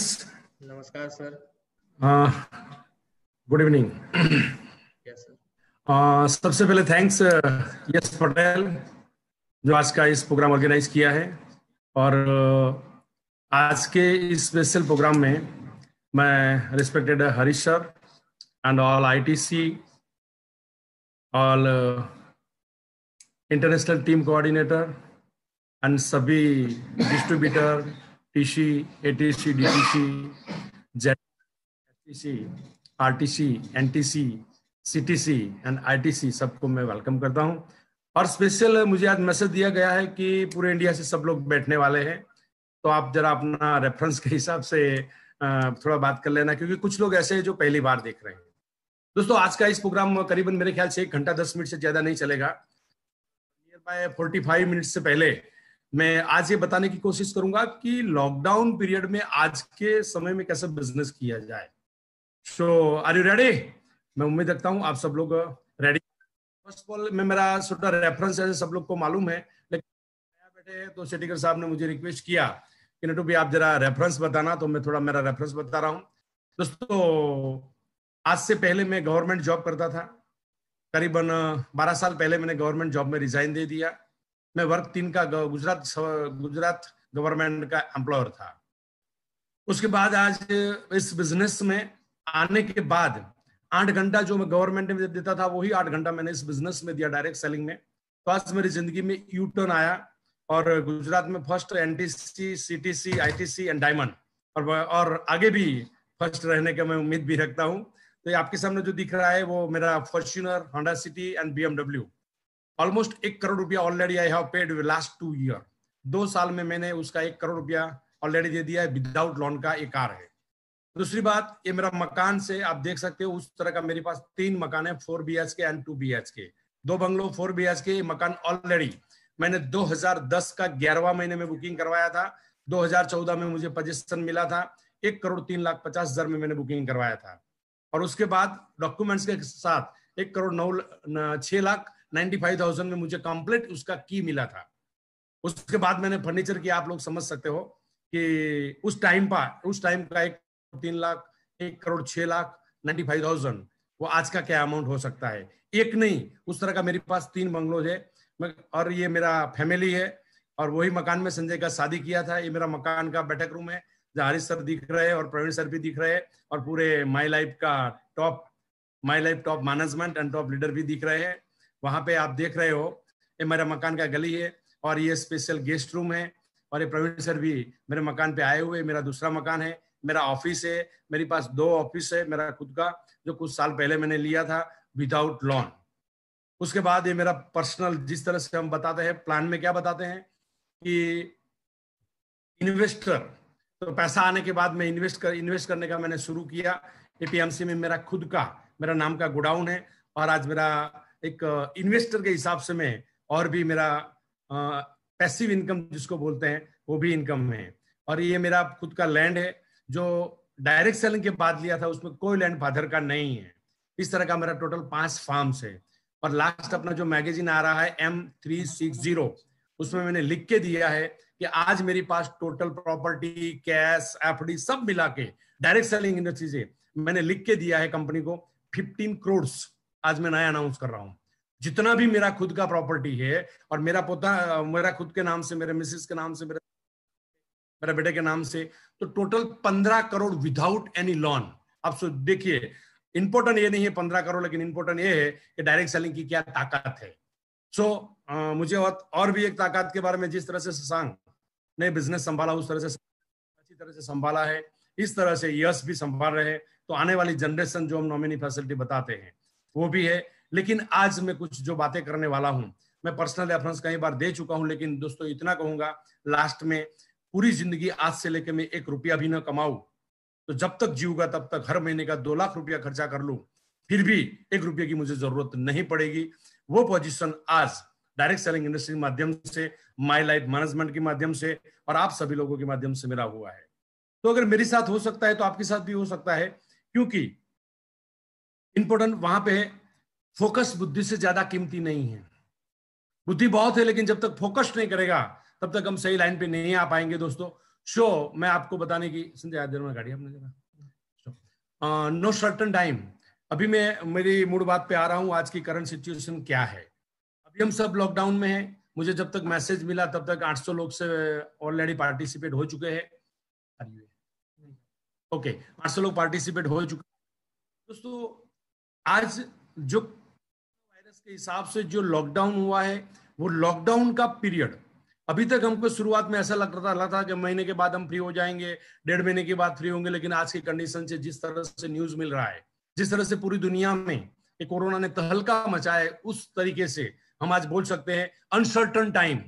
नमस्कार sir. Good evening. Yes sir सबसे पहले थैंक्स यस पटेल जो आज का इस प्रोग्राम ऑर्गेनाइज किया है। और uh, आज के इस स्पेशल प्रोग्राम में मैं respected Harish sir and all ITC all international team coordinator and सभी distributor TC ATC DTC JTC RTC NTC CTC and ITC सबको मैं वेलकम करता हूँ। और स्पेशल मुझे आज मैसेज दिया गया है कि पूरे इंडिया से सब लोग बैठने वाले हैं। तो आप जरा अपना रेफरेंस के हिसाब से थोड़ा बात कर लेना, क्योंकि कुछ लोग ऐसे हैं जो पहली बार देख रहे हैं। दोस्तों, आज का इस प्रोग्राम करीबन मेरे ख्याल से एक घंटा दस मिनट से ज़्यादा नहीं चलेगा। Near by forty five minute से पहले मैं आज ये बताने की कोशिश करूँगा कि लॉकडाउन पीरियड में आज के समय में कैसे बिज़नेस किया जाए। सो आर यू रेडी मैं उम्मीद रखता हूँ आप सब लोग रेडी फ़र्स्ट ऑफ़ ऑल मैं मेरा छोटा रेफरेंस है, सब लोग को मालूम है, लेकिन बैठे तो सेटिकर साहब ने मुझे रिक्वेस्ट किया कि नटू भी आप जरा रेफरेंस बताना तो मैं थोड़ा मेरा रेफरेंस बता रहा हूँ। दोस्तों, आज से पहले मैं गवर्नमेंट जॉब करता था। करीबन बारह साल पहले मैंने गवर्नमेंट जॉब में रिजाइन दे दिया। मैं वर्क तीन का गुजरात गुजरात गवर्नमेंट का एम्प्लॉयर था। उसके बाद आज इस बिज़नेस में आने के बाद आठ घंटा जो मैं गवर्नमेंट में देता था, वही आठ घंटा मैंने इस बिज़नेस में दिया डायरेक्ट सेलिंग में। तो आज मेरी ज़िंदगी में यू टर्न आया और गुजरात में first NTC CTC ITC and diamond और और आगे भी फ़र्स्ट रहने का मैं उम्मीद भी रखता हूँ। तो आपके सामने जो दिख रहा है, वो मेरा Fortuner Honda City and BMW almost एक करोड़ रुपया already I have paid last two year दो साल में मैंने उसका एक करोड़ रुपया ऑलरेडी दे दिया है विदाउट लोन का एक कार है। दूसरी बात, ये मेरा मकान से आप देख सकते हो, उस तरह का मेरे पास तीन मकान है four B H K and two B H K दो बंगलो फोर बी एच के मकान ऑलरेडी मैंने 2010 का ग्यारहवा महीने में बुकिंग करवाया था। 2014 में मुझे पोजिशन मिला था। एक करोड़ तीन लाख पचास हज़ार में मैंने बुकिंग करवाया था। और उसके बाद डॉक्यूमेंट्स के साथ एक करोड़ नौ छह लाख नाइन्टी फाइव थाउज़ेंड में मुझे कंप्लीट उसका की मिला था। उसके बाद मैंने फर्नीचर की आप लोग समझ सकते हो कि उस टाइम पर, उस टाइम का एक तीन लाख, एक करोड़ छह लाख नाइन्टी फाइव थाउज़ेंड, वो आज का क्या अमाउंट हो सकता है? एक नहीं, उस तरह का मेरे पास तीन बंगलोज है। और ये मेरा फैमिली है, और वही मकान में संजय का शादी किया था। ये मेरा मकान का बैठक रूम है, जहाँ हरीश सर दिख रहे हैं और प्रवीण सर भी दिख रहे हैं, और पूरे माई लाइफ का top my life top management and top leader भी दिख रहे हैं। वहाँ पे आप देख रहे हो, ये मेरा मकान का गली है और ये स्पेशल गेस्ट रूम है। और ये प्रवीण सर भी मेरे मकान पे आए हुए मेरा दूसरा मकान है, मेरा ऑफ़िस है, मेरे पास दो ऑफ़िस है, मेरा खुद का, जो कुछ साल पहले मैंने लिया था विदाउट लोन उसके बाद ये मेरा पर्सनल जिस तरह से हम बताते हैं प्लान में क्या बताते हैं कि इन्वेस्टर तो पैसा आने के बाद मैं इन्वेस्ट कर इन्वेस्ट करने का मैंने शुरू किया। एपीएमसी में मेरा खुद का, मेरा नाम का गोडाउन है और आज मेरा एक इन्वेस्टर के हिसाब से मैं और भी मेरा पैसिव इनकम जिसको बोलते हैं, वो भी इनकम है। और ये मेरा खुद का लैंड है, जो डायरेक्ट सेलिंग के बाद लिया था, उसमें कोई लैंड फादर का नहीं है। इस तरह का मेरा टोटल पाँच फार्म्स है। और लास्ट अपना जो मैगजीन आ रहा है एम थ्री सिक्स ज़ीरो उसमें मैंने लिख के दिया है कि आज मेरे पास टोटल प्रॉपर्टी कैश एफडी सब मिला के डायरेक्ट सेलिंग इंडस्ट्री से मैंने लिख के दिया है कंपनी को 15 करोड़ आज मैं नया अनाउंस कर रहा हूँ। जितना भी मेरा खुद का प्रॉपर्टी है और मेरा पोता मेरा खुद के नाम से मेरे मिसेस के नाम से मेरे मेरे बेटे के नाम से तो टोटल पंद्रह करोड़ विदाउट एनी लोन आप देखिए इंपॉर्टेंट ये नहीं है पंद्रह करोड़ लेकिन इंपॉर्टेंट ये है कि डायरेक्ट सेलिंग की क्या ताकत है। सो so, मुझे और भी एक ताकत के बारे में जिस तरह से शशांक ने बिज़नेस संभाला उस तरह से अच्छी तरह से संभाला है इस तरह से यश भी संभाल रहे तो आने वाली जनरेशन जो हम नॉमिनी फैसिलिटी बताते हैं वो भी है। लेकिन आज मैं कुछ जो बातें करने वाला हूँ, मैं पर्सनल रेफरेंस कई बार दे चुका हूँ, लेकिन दोस्तों इतना कहूँगा लास्ट में पूरी ज़िंदगी आज से लेकर मैं एक रुपया भी ना कमाऊ। तो जब तक जीऊगा तब तक हर महीने का दो लाख रुपया खर्चा कर लू, फिर भी एक रुपये की मुझे ज़रूरत नहीं पड़ेगी। वो पोजिशन आज डायरेक्ट सेलिंग इंडस्ट्री के माध्यम से माई लाइफ मैनेजमेंट के माध्यम से और आप सभी लोगों के माध्यम से मेरा हुआ है। तो अगर मेरे साथ हो सकता है तो आपके साथ भी हो सकता है, क्योंकि इंपोर्टेंट वहाँ पे फोकस बुद्धि से ज़्यादा कीमती नहीं है। बुद्धि बहुत है लेकिन जब तक फोकस नहीं करेगा तब तक हम सही लाइन पे नहीं आ पाएँगे दोस्तों। शो मैं आपको बताने की संजय देर में गाड़ी आपने जरा नो सर्टन टाइम अभी मैं मेरी मूड बात पे आ रहा हूँ आज की करंट सिचुएशन क्या है? अभी हम सब लॉकडाउन में हैं। मुझे जब तक मैसेज मिला तब तक 800 लोग से ऑलरेडी पार्टिसिपेट हो चुके हैं। ओके okay, 800 लोग पार्टिसिपेट हो चुके दोस्तों आज जो वायरस के हिसाब से जो लॉकडाउन हुआ है, वो लॉकडाउन का पीरियड अभी तक हमको शुरुआत में ऐसा लग रहा था कि महीने के बाद हम फ्री हो जाएँगे, डेढ़ महीने के बाद फ्री होंगे, लेकिन आज की कंडीशन से जिस तरह से न्यूज़ मिल रहा है, जिस तरह से पूरी दुनिया में कोरोना ने तहलका मचाया उस तरीके से हम आज बोल सकते हैं uncertain time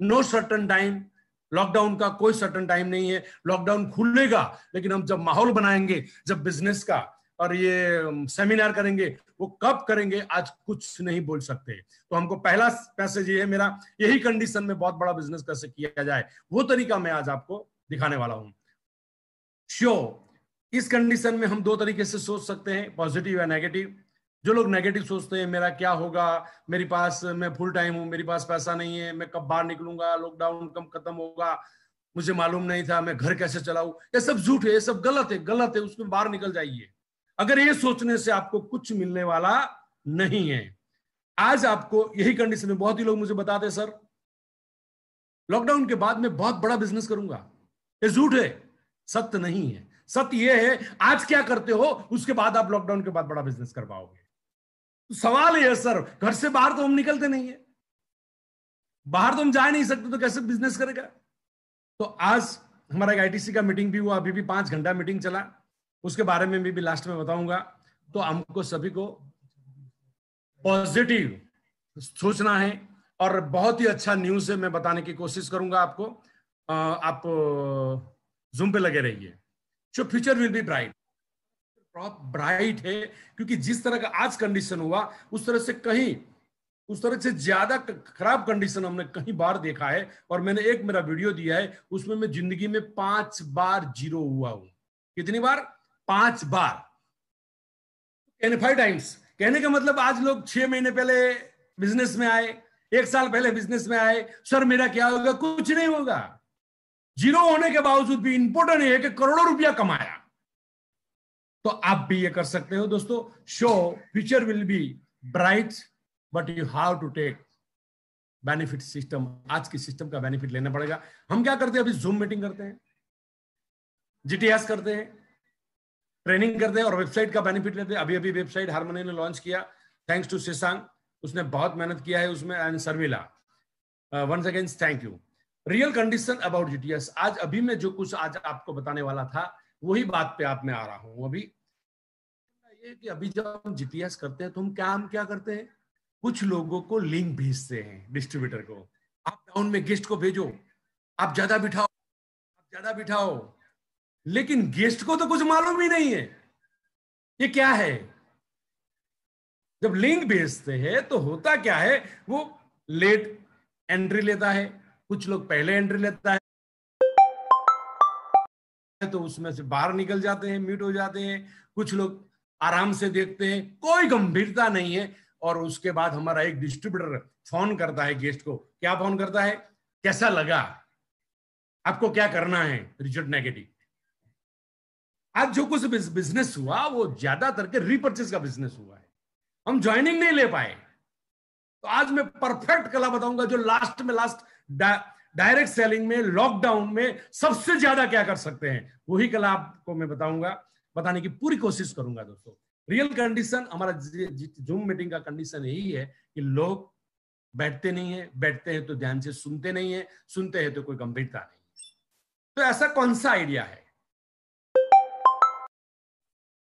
no certain time lockdown का कोई सर्टन टाइम नहीं है। लॉकडाउन खुलेगा, लेकिन हम जब माहौल बनाएँगे, जब बिज़नेस का और ये सेमिनार करेंगे, वो कब करेंगे, आज कुछ नहीं बोल सकते। तो हमको पहला पैसेज ये है, मेरा यही कंडीशन में बहुत बड़ा बिज़नेस कैसे किया जाए, वो तरीका मैं आज आपको दिखाने वाला हूँ। श्यो इस कंडीशन में हम दो तरीके से सोच सकते हैं पॉजिटिव या नेगेटिव जो लोग नेगेटिव सोचते हैं, मेरा क्या होगा, मेरे पास मैं फुल टाइम हूँ, मेरे पास पैसा नहीं है, मैं कब बाहर निकलूँगा लॉकडाउन कब खत्म होगा, मुझे मालूम नहीं था, मैं घर कैसे चलाऊ। ये सब झूठ है, ये सब गलत है गलत है, उसमें बाहर निकल जाइए। अगर ये सोचने से आपको कुछ मिलने वाला नहीं है। आज आपको यही कंडीशन में बहुत ही लोग मुझे बताते सर लॉकडाउन के बाद मैं बहुत बड़ा बिज़नेस करूँगा। ये झूठ है, सत्य नहीं है। सत्य यह है, आज क्या करते हो, उसके बाद आप लॉकडाउन के बाद बड़ा बिज़नेस कर पाओगे सवाल यह सर, घर से बाहर तो हम निकलते नहीं है। बाहर तो हम जा नहीं सकते तो कैसे बिज़नेस करेगा? तो आज हमारा एक आईटीसी का मीटिंग भी हुआ, अभी भी पाँच घंटा मीटिंग चला। उसके बारे में भी, भी लास्ट में बताऊँगा। तो हमको सभी को पॉजिटिव सोचना है और बहुत ही अच्छा न्यूज़ है मैं बताने की कोशिश करूँगा आपको। आप जूम पे लगे रहिए। जो future will be bright bright है क्योंकि जिस तरह का आज कंडीशन हुआ उस तरह से कहीं उस तरह से ज़्यादा खराब कंडीशन हमने कहीं बार देखा है और मैंने एक मेरा वीडियो दिया है उसमें मैं ज़िंदगी में पाँच बार ज़ीरो हुआ हूँ। कितनी बार? पाँच बार। कहने फाइव टाइम्स कहने का मतलब आज लोग छह महीने पहले बिज़नेस में आए, एक साल पहले बिज़नेस में आए, सर, मेरा क्या होगा? कुछ नहीं होगा। ज़ीरो होने के बावजूद भी इंपोर्टेंट है कि करोड़ों रुपया कमाया। तो आप भी ये कर सकते हो दोस्तों। So future will be bright but you have to take benefit system आज की सिस्टम का बेनिफिट लेना पड़ेगा। हम क्या करते हैं? अभी जूम मीटिंग करते हैं। जीटीएस करते हैं। ट्रेनिंग करते हैं और वेबसाइट का बेनिफिट लेते हैं। अभी अभी वेबसाइट हारमोनी ने लॉन्च किया। थैंक्स टू शेशांग उसने बहुत मेहनत किया है उसमें and सर्विला one second thank you real condition about GTS आज अभी मैं जो कुछ आज आपको बताने वाला था, वही बात पे आप में आ रहा हूँ अभी। ये कि अभी जब हम जीटीएस करते हैं तो हम क्या हम क्या करते हैं? कुछ लोगों को लिंक भेजते हैं डिस्ट्रीब्यूटर को। आप डाउन में गेस्ट को भेजो। आप ज़्यादा बिठाओ। आप ज़्यादा बिठाओ। लेकिन गेस्ट को तो कुछ मालूम ही नहीं है। ये क्या है? जब लिंक भेजते हैं तो होता क्या है? वो लेट एंट्री लेता है, कुछ लोग पहले एंट्री लेता है तो उसमें से बाहर निकल जाते हैं म्यूट हो जाते हैं, कुछ लोग आराम से देखते हैं, कोई गंभीरता नहीं है। और उसके बाद हमारा एक डिस्ट्रीब्यूटर फ़ोन करता है गेस्ट को, क्या फ़ोन करता है? कैसा लगा? आपको क्या करना है? रिज़ल्ट नेगेटिव आज जो कुछ बिज़नेस हुआ, वो ज़्यादातर के रिपर्चेस का बिज़नेस हुआ है। हम ज्वाइनिंग नहीं ले पाए। तो आज मैं परफेक्ट कला बताऊँगा जो लास्ट में लास्ट डायरेक्ट सेलिंग में लॉकडाउन में सबसे ज़्यादा क्या कर सकते हैं, वही कला आपको मैं बताऊँगा। बताने की पूरी कोशिश करूँगा दोस्तों। रियल कंडीशन हमारा जूम मीटिंग का कंडीशन यही है कि लोग बैठते नहीं है, बैठते हैं तो ध्यान से सुनते नहीं है, सुनते हैं तो कोई गंभीरता नहीं तो ऐसा कौन सा आइडिया है?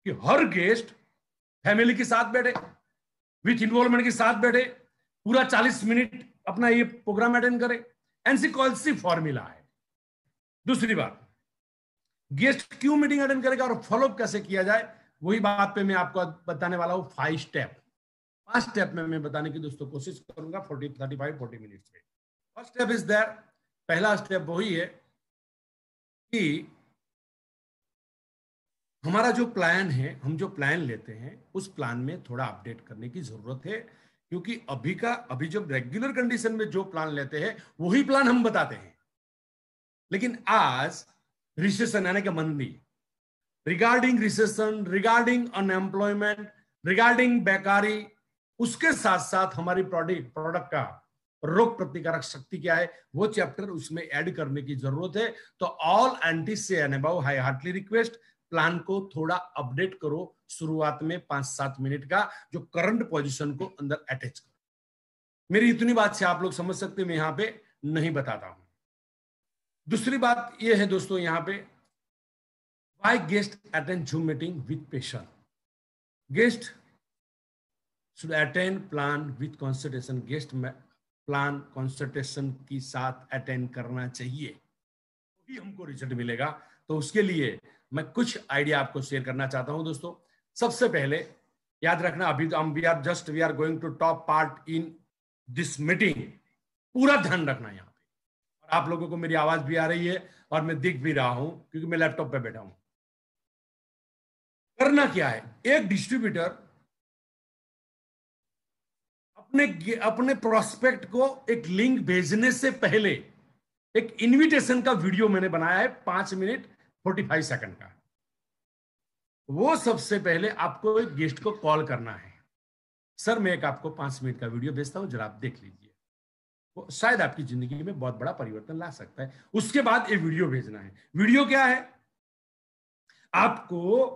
कि हर गेस्ट फैमिली के साथ बैठे, विथ इन्वॉल्वमेंट के साथ बैठे, पूरा 40 मिनट अपना ये प्रोग्राम अटेंड करे एनसी कॉल सी फॉर्मूला है। दूसरी बात गेस्ट क्यों मीटिंग अटेंड करेगा और फॉलोअप कैसे किया जाए, वही बात पे मैं आपको बताने वाला हूँ फाइव स्टेप पाँच स्टेप में मैं बताने की दोस्तों कोशिश करूँगा forty thirty five forty minutes में। फ़र्स्ट स्टेप इज़ दैर पहला स्टेप वही है कि हमारा जो प्लान है, हम जो प्लान लेते हैं, उस प्लान में थोड़ा अपडेट करने की ज़रूरत है, क्योंकि अभी का, अभी जब रेगुलर कंडीशन में जो प्लान लेते हैं, वही प्लान हम बताते हैं। लेकिन आज रिसेशन यानी कि मंदी regarding recession regarding unemployment regarding बेकारी, उसके साथ साथ हमारी प्रोडक्ट प्रोडक्ट का रोग प्रतिकारक शक्ति क्या है, वो चैप्टर उसमें ऐड करने की ज़रूरत है। तो ऑल एंटी से हाई हार्टली रिक्वेस्ट प्लान को थोड़ा अपडेट करो शुरुआत में पाँच सात मिनट का, जो करंट पोजीशन को अंदर अटैच करो। मेरी इतनी बात से आप लोग समझ सकते मैं यहाँ पे नहीं बताता हूँ। दूसरी बात यह है दोस्तों, यहाँ पे why guest attend Zoom meeting with patient guest should attend plan with consultation guest plan consultation की साथ अटेंड करना चाहिए। तभी हमको रिज़ल्ट मिलेगा। तो उसके लिए मैं कुछ आइडिया आपको शेयर करना चाहता हूँ दोस्तों। सबसे पहले याद रखना, अभी तो हम we are just we are going to top part in this meeting पूरा ध्यान रखना यहाँ पे। और आप लोगों को मेरी आवाज़ भी आ रही है और मैं दिख भी रहा हूँ, क्योंकि मैं लैपटॉप पे बैठा हूँ। करना क्या है? एक डिस्ट्रीब्यूटर अपने अपने प्रोस्पेक्ट को एक लिंक भेजने से पहले एक इनविटेशन का वीडियो मैंने बनाया है, पाँच मिनट फोर्टी फाइव सेकंड का। वो सबसे पहले आपको एक गेस्ट को कॉल करना है। सर, मैं एक आपको पाँच मिनट का वीडियो भेजता हूँ, जरा आप देख लीजिए। वो शायद आपकी ज़िंदगी में बहुत बड़ा परिवर्तन ला सकता है। उसके बाद ये वीडियो भेजना है। वीडियो क्या है? आपको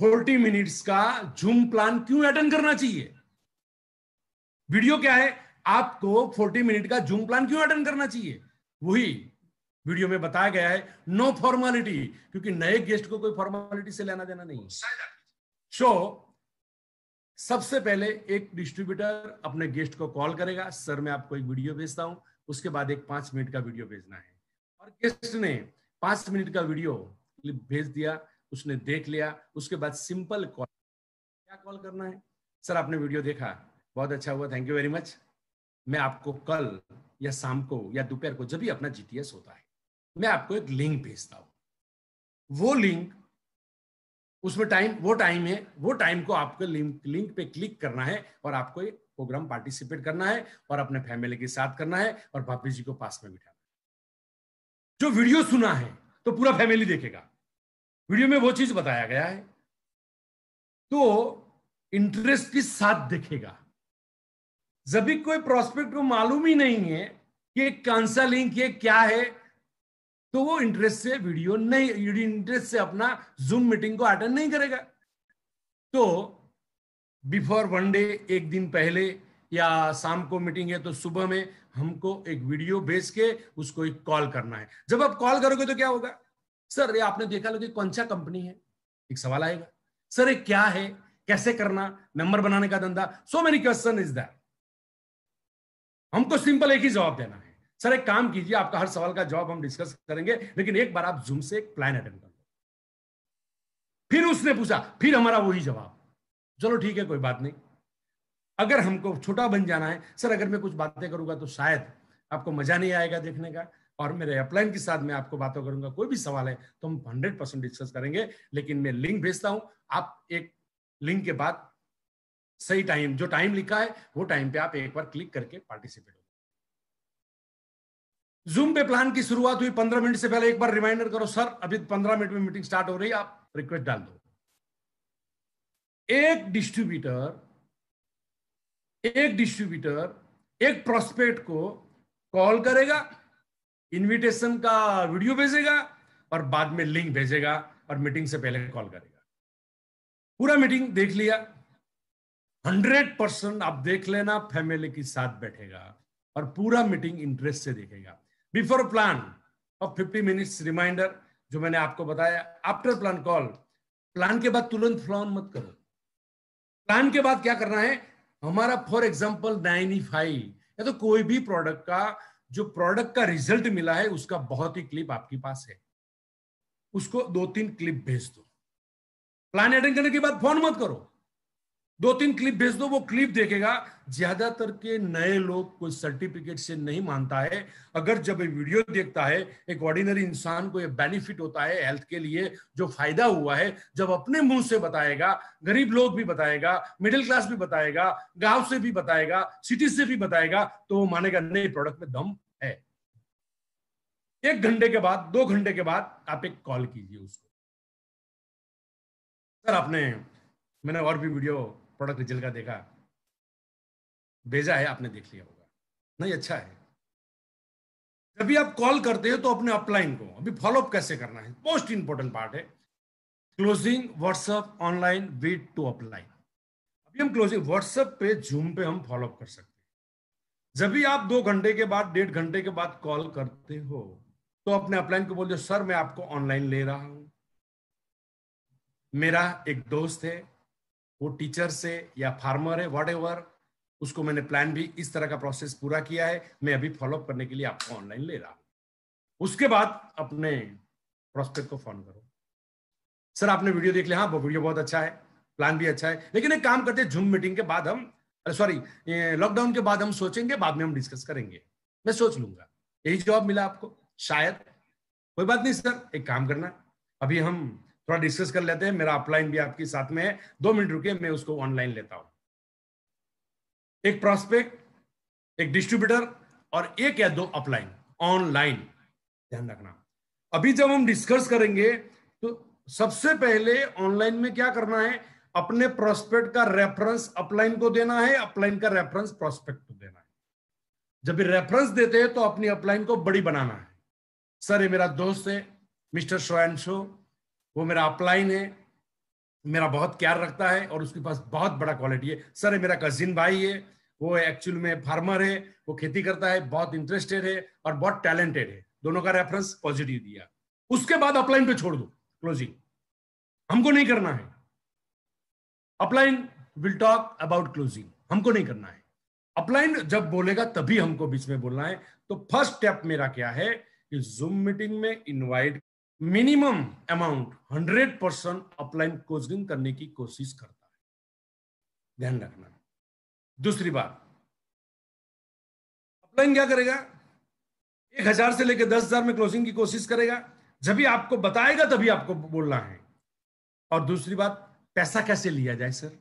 40 मिनट्स का जूम प्लान क्यों अटेंड करना चाहिए? वीडियो क्या है? आपको 40 मिनट का जूम प्लान क्यों अटेंड करना चाहिए? वही वीडियो में बताया गया है नो फॉर्मेलिटी क्योंकि नए गेस्ट को कोई फॉर्मेलिटी से लेना देना नहीं सो so, सबसे पहले एक डिस्ट्रीब्यूटर अपने गेस्ट को कॉल करेगा सर मैं आपको एक वीडियो भेजता हूँ उसके बाद एक पाँच मिनट का वीडियो भेजना है। और गेस्ट ने पाँच मिनट का वीडियो भेज दिया उसने देख लिया उसके बाद सिंपल कॉल क्या कॉल करना है? सर आपने वीडियो देखा? बहुत अच्छा हुआ थैंक यू वेरी मच मैं आपको कल या शाम को या दोपहर को जब भी अपना जीटीएस होता है मैं आपको एक लिंक भेजता हूँ। वो लिंक उसमें टाइम वो टाइम है, वो टाइम को आपको लिंक लिंक पे क्लिक करना है और आपको एक प्रोग्राम पार्टिसिपेट करना है और अपने फैमिली के साथ करना है और भाभी जी को पास में बिठाना है। जो वीडियो सुना है तो पूरा फैमिली देखेगा। वीडियो में वो चीज़ बताया गया है। तो इंटरेस्ट के साथ देखेगा। जब भी कोई प्रोस्पेक्ट को मालूम ही नहीं है कि कौन सा लिंक ये क्या है तो वो इंटरेस्ट से वीडियो नहीं इंटरेस्ट से अपना जूम मीटिंग को अटेंड नहीं करेगा। तो बिफोर वन डे एक दिन पहले या शाम को मीटिंग है तो सुबह में हमको एक वीडियो भेज के उसको एक कॉल करना है। जब आप कॉल करोगे तो क्या होगा? सर ये आपने देखा लो कि कौन सा कंपनी है? एक सवाल आएगा। सर ये क्या है? कैसे करना? मेंबर बनाने का धंधा। So many question is that हमको सिंपल एक ही जवाब देना है। सर, एक काम कीजिए, आपका हर सवाल का जवाब हम डिस्कस करेंगे, लेकिन एक बार आप जूम से एक प्लान अटेंड कर लो। फिर उसने पूछा, फिर हमारा वही जवाब। चलो ठीक है, कोई बात नहीं। अगर हमको छोटा बन जाना है, सर, अगर मैं कुछ बातें करूँगा तो शायद आपको मज़ा नहीं आएगा देखने का, और मेरे अपलाइन के साथ मैं आपको बातों करूँगा, कोई भी सवाल है तो हम हंड्रेड परसेंट डिस्कस करेंगे, लेकिन मैं लिंक भेजता हूँ। आप एक लिंक के बाद सही टाइम जो टाइम लिखा है, वो टाइम पे आप एक बार क्लिक करके पार्टिसिपेट हो। जूम पे प्लान की शुरुआत हुई, पंद्रह मिनट से पहले एक बार रिमाइंडर करो, सर, अभी पंद्रह मिनट में मीटिंग स्टार्ट हो रही है, आप रिक्वेस्ट डाल दो। एक डिस्ट्रीब्यूटर एक डिस्ट्रीब्यूटर एक प्रोस्पेक्ट को कॉल करेगा इनविटेशन का वीडियो भेजेगा और बाद में लिंक भेजेगा और मीटिंग से पहले कॉल करेगा। पूरा मीटिंग देख लिया। हंड्रेड परसेंट आप देख लेना फैमिली के साथ बैठेगा और पूरा मीटिंग इंटरेस्ट से देखेगा। Before plan of fifty minutes reminder जो मैंने आपको बताया आफ्टर प्लान कॉल प्लान के बाद तुरंत फ्लॉन मत करो। प्लान के बाद क्या करना है? हमारा फॉर एग्ज़ाम्पल नाइन फाइव या तो कोई भी प्रोडक्ट का, जो प्रोडक्ट का रिज़ल्ट मिला है, उसका बहुत ही क्लिप आपके पास है। उसको दो तीन क्लिप भेज दो। प्लान अटेंड करने के बाद फ़ोन मत करो। दो तीन क्लिप भेज दो, वो क्लिप देखेगा। ज़्यादातर के नए लोग कोई सर्टिफिकेट से नहीं मानता है। अगर जब ये वीडियो देखता है, एक ऑर्डिनरी इंसान को ये बेनिफिट होता है हेल्थ के लिए, जो फ़ायदा हुआ है, जब अपने मुँह से बताएगा, गरीब लोग भी बताएगा मिडिल क्लास भी बताएगा, गाँव से भी बताएगा सिटी से भी बताएगा तो वो मानेगा नए प्रोडक्ट में दम है। एक घंटे के बाद, दो घंटे के बाद आप एक कॉल कीजिए उसको। सर, आपने, मैंने और भी वीडियो प्रोडक्ट रिज़ल्ट का देखा। भेजा है, आपने देख लिया होगा। नहीं अच्छा है। जब भी आप कॉल करते हो तो अपने अपलाइन को, अभी फॉलोअप कैसे करना है? मोस्ट इंपॉर्टेंट पार्ट है। Closing WhatsApp online wait to upline. अभी हम क्लोजिंग व्हाट्सएप पे, जूम पे हम फॉलोअप कर सकते हैं। जब भी आप दो घंटे के बाद, डेढ़ घंटे के बाद कॉल करते हो तो अपने अपलाइन को बोल दो, सर, मैं आपको ऑनलाइन ले रहा हूँ। मेरा एक दोस्त है वो टीचर से या फार्मर है वट उसको मैंने प्लान भी इस तरह का प्रोसेस पूरा किया है। मैं अभी फॉलोअप करने के लिए आपको ऑनलाइन ले रहा हूँ। उसके बाद अपने प्रोस्पेक्ट को फ़ोन करो। सर आपने वीडियो देख लिया? हाँ वो वीडियो बहुत अच्छा है। प्लान भी अच्छा है। लेकिन एक काम करते हैं जूम मीटिंग के बाद हम सॉरी लॉकडाउन के बाद हम सोचेंगे, बाद में हम डिस्कस करेंगे। मैं सोच लूँगा। यही जवाब मिला आपको? शायद। कोई बात नहीं सर एक काम करना। अभी हम थोड़ा डिस्कस कर लेते हैं। मेरा अपलाइन भी आपके साथ में है। दो मिनट रुके मैं उसको ऑनलाइन लेता हूँ। एक प्रोस्पेक्ट एक डिस्ट्रीब्यूटर और एक या दो अपलाइन ऑनलाइन ध्यान रखना। अभी जब हम डिस्कस करेंगे तो सबसे पहले ऑनलाइन में क्या करना है? अपने प्रोस्पेक्ट का रेफरेंस अपलाइन को देना है अपलाइन का रेफरेंस प्रोस्पेक्ट को देना है। जब भी रेफरेंस देते हैं तो अपनी अपलाइन को बड़ी बनाना है। सर, ये मेरा दोस्त है, मिस्टर शो शो वो मेरा अपलाइन है, मेरा बहुत केयर रखता है और उसके पास बहुत बड़ा क्वालिटी है। सर ये मेरा कजिन भाई है, वो एक्चुअल में फार्मर है, वो खेती करता है, बहुत इंटरेस्टेड है और बहुत टैलेंटेड है। दोनों का रेफरेंस पॉजिटिव दिया। उसके बाद अपलाइन पे छोड़ दो क्लोजिंग हमको नहीं करना है। Upline will talk about closing हमको नहीं करना है। अपलाइन जब बोलेगा तभी हमको बीच में बोलना है। तो फ़र्स्ट स्टेप मेरा क्या है कि जूम मीटिंग में invite minimum amount hundred percent upline closing करने की कोशिश करता है। ध्यान रखना। दूसरी बात। अपलाइन क्या करेगा? एक हज़ार से लेकर दस हज़ार में क्लोजिंग की कोशिश करेगा। जब भी आपको बताएगा, तभी आपको बोलना है। और दूसरी बात, पैसा कैसे लिया जाए, सर?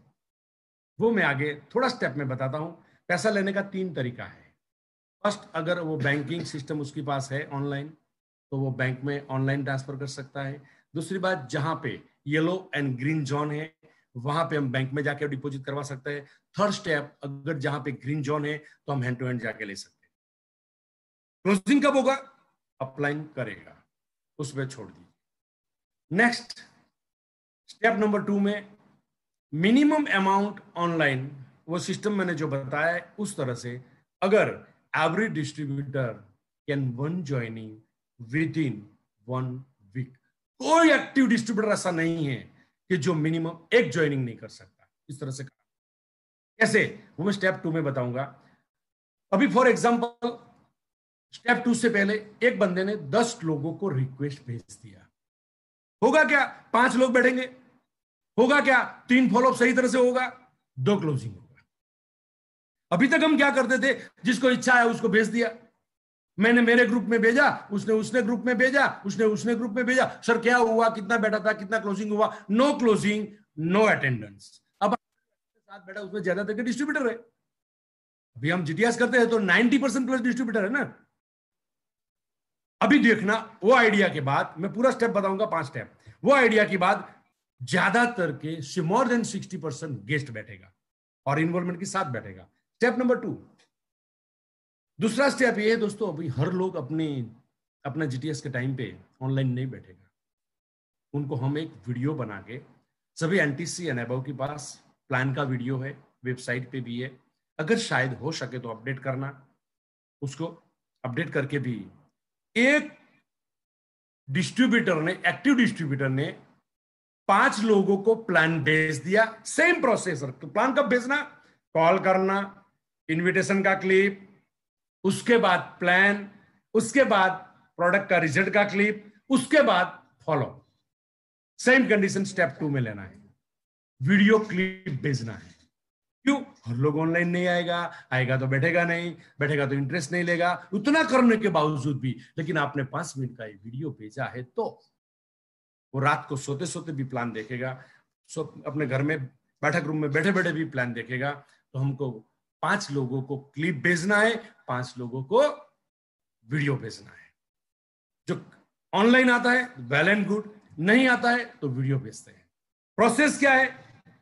वो मैं आगे थोड़ा स्टेप में बताता हूँ। पैसा लेने का तीन तरीका है। फ़र्स्ट अगर वो बैंकिंग सिस्टम उसके पास है ऑनलाइन तो वो बैंक में ऑनलाइन ट्रांसफ़र कर सकता है। दूसरी बात, जहाँ पे येलो एंड ग्रीन जोन है, वहाँ पे हम बैंक में जाके डिपॉजिट करवा सकते हैं। थर्ड स्टेप, अगर जहाँ पे ग्रीन जोन है तो हम हैंड टू हैंड जाके ले सकते हैं। क्लोजिंग कब होगा? अपलाइन करेगा। उसमें छोड़ दीजिए। नेक्स्ट, स्टेप नंबर टू में मिनिमम अमाउंट ऑनलाइन, वो सिस्टम मैंने जो बताया उस तरह से अगर every distributor can one joining within one week कोई एक्टिव डिस्ट्रीब्यूटर ऐसा नहीं है कि जो मिनिमम एक ज्वाइनिंग नहीं कर सकता। इस तरह से कैसे? वो मैं स्टेप टू में बताऊँगा। अभी फॉर एग्जांपल स्टेप टू से पहले एक बंदे ने दस लोगों को रिक्वेस्ट भेज दिया। होगा क्या? पाँच लोग बैठेंगे। होगा क्या? तीन फॉलोअप सही तरह से होगा। दो क्लोजिंग होगा। अभी तक हम क्या करते थे? जिसको इच्छा है उसको भेज दिया। मैंने मेरे ग्रुप में भेजा, उसने उसने ग्रुप में भेजा, उसने उसने ग्रुप में भेजा। सर क्या हुआ? कितना बैठा था? कितना क्लोजिंग हुआ? नो क्लोजिंग नो अटेंडेंस अब साथ बैठा, उसमें ज़्यादातर के डिस्ट्रीब्यूटर है? अभी हम जीटीएस करते हैं तो 90 परसेंट प्लस डिस्ट्रीब्यूटर है ना? अभी देखना, वो आइडिया के बाद, मैं पूरा स्टेप बताऊँगा पाँच स्टेप वो आइडिया के बाद ज़्यादातर के more than sixty percent guest बैठेगा और इन्वॉल्वमेंट के साथ बैठेगा. स्टेप नंबर टू दूसरा स्टेप ये है दोस्तों, अभी हर लोग अपने, अपना जीटीएस के टाइम पे ऑनलाइन नहीं बैठेगा। उनको हम एक वीडियो बना के, सभी एनटीसी एन के पास प्लान का वीडियो है वेबसाइट पे भी है। अगर शायद हो सके तो अपडेट करना। उसको अपडेट करके भी एक डिस्ट्रीब्यूटर ने एक्टिव डिस्ट्रीब्यूटर ने पाँच लोगों को प्लान भेज दिया। सेम प्रोसेसर तो प्लान कब भेजना? कॉल करना। इनविटेशन का क्लिप उसके बाद प्लान उसके बाद प्रोडक्ट का रिज़ल्ट का क्लिप उसके बाद follow same condition step two में लेना है. वीडियो क्लिप भेजना है. क्यों? हर लोग ऑनलाइन नहीं आएगा आएगा तो बैठेगा नहीं, बैठेगा तो इंटरेस्ट नहीं लेगा, उतना करने के बावजूद भी। लेकिन आपने पाँच मिनट का वीडियो भेजा है तो वो रात को सोते सोते भी प्लान देखेगा। सो अपने घर में, बैठक रूम में बैठे बैठे भी प्लान देखेगा। तो हमको पाँच लोगों को क्लिप भेजना है पाँच लोगों को वीडियो भेजना है। जो ऑनलाइन आता है, वेल एंड गुड, नहीं आता है तो वीडियो भेजते हैं। प्रोसेस क्या है?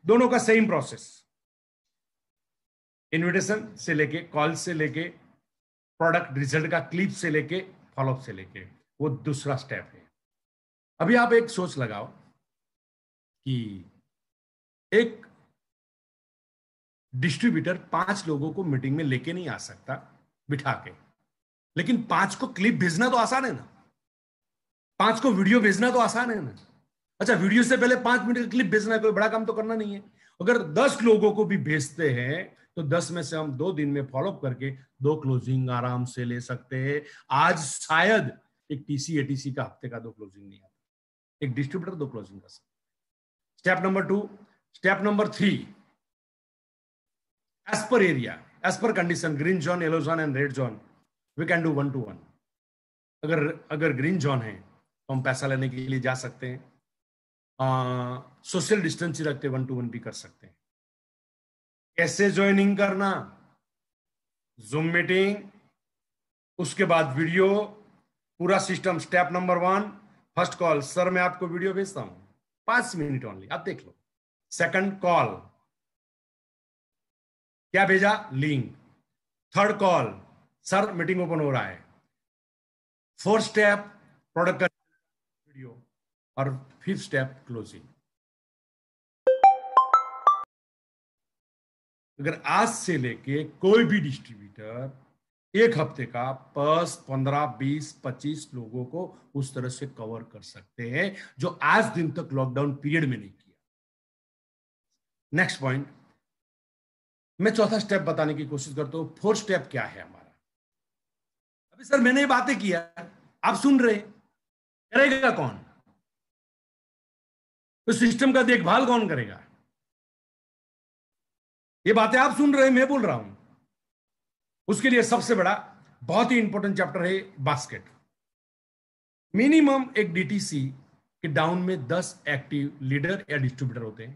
दोनों का सेम प्रोसेस। इनविटेशन से लेके, कॉल से लेके, प्रोडक्ट रिज़ल्ट का क्लिप से लेके, फॉलोअप से लेके, वो दूसरा स्टेप है। अभी आप एक सोच लगाओ कि एक डिस्ट्रीब्यूटर पाँच लोगों को मीटिंग में लेके नहीं आ सकता बिठा के। लेकिन पाँच को क्लिप भेजना तो आसान है ना। पाँच को वीडियो भेजना तो आसान है ना। अच्छा वीडियो से पहले पाँच मिनट का क्लिप भेजना कोई बड़ा काम तो करना नहीं है। अगर दस लोगों को भी भेजते हैं तो दस में से हम दो दिन में फॉलोअप करके दो क्लोजिंग आराम से ले सकते हैं। आज शायद एक टीसी एटीसी का हफ़्ते का दो क्लोजिंग नहीं आता। एक डिस्ट्रीब्यूटर दो क्लोजिंग सकते step number two step number three as per area as per condition green zone yellow zone and red zone we can do one two one अगर अगर ग्रीन जोन है तो हम पैसा लेने के लिए जा सकते हैं। सोशल डिस्टेंस ही रखते वन टू वन भी कर सकते हैं। कैसे ज्वाइनिंग करना? जूम मीटिंग उसके बाद वीडियो पूरा system step number one first call sir मैं आपको वीडियो भेजता हूँ। पाँच मिनट ओनली आप देख लो। सेकंड कॉल क्या भेजा? Link third call sir meeting open हो रहा है। फोर्थ स्टेप प्रोडक्ट वीडियो और फिफ्थ स्टेप क्लोजिंग अगर आज से लेके कोई भी डिस्ट्रीब्यूटर एक हफ़्ते का दस, पंद्रह, बीस, पच्चीस लोगों को उस तरह से कवर कर सकते हैं, जो आज दिन तक लॉकडाउन पीरियड में नहीं किया। नेक्स्ट पॉइंट मैं चौथा स्टेप बताने की कोशिश करता हूँ फोर्थ स्टेप क्या है हमारा? अभी सर, मैंने ये बातें किया आप सुन रहे करेगा कौन? तो सिस्टम का देखभाल कौन करेगा? ये बातें आप सुन रहे मैं बोल रहा हूँ। उसके लिए सबसे बड़ा, बहुत ही इंपॉर्टेंट चैप्टर है बास्केट मिनिमम एक डीटीसी के डाउन में 10 एक्टिव लीडर या डिस्ट्रीब्यूटर होते हैं।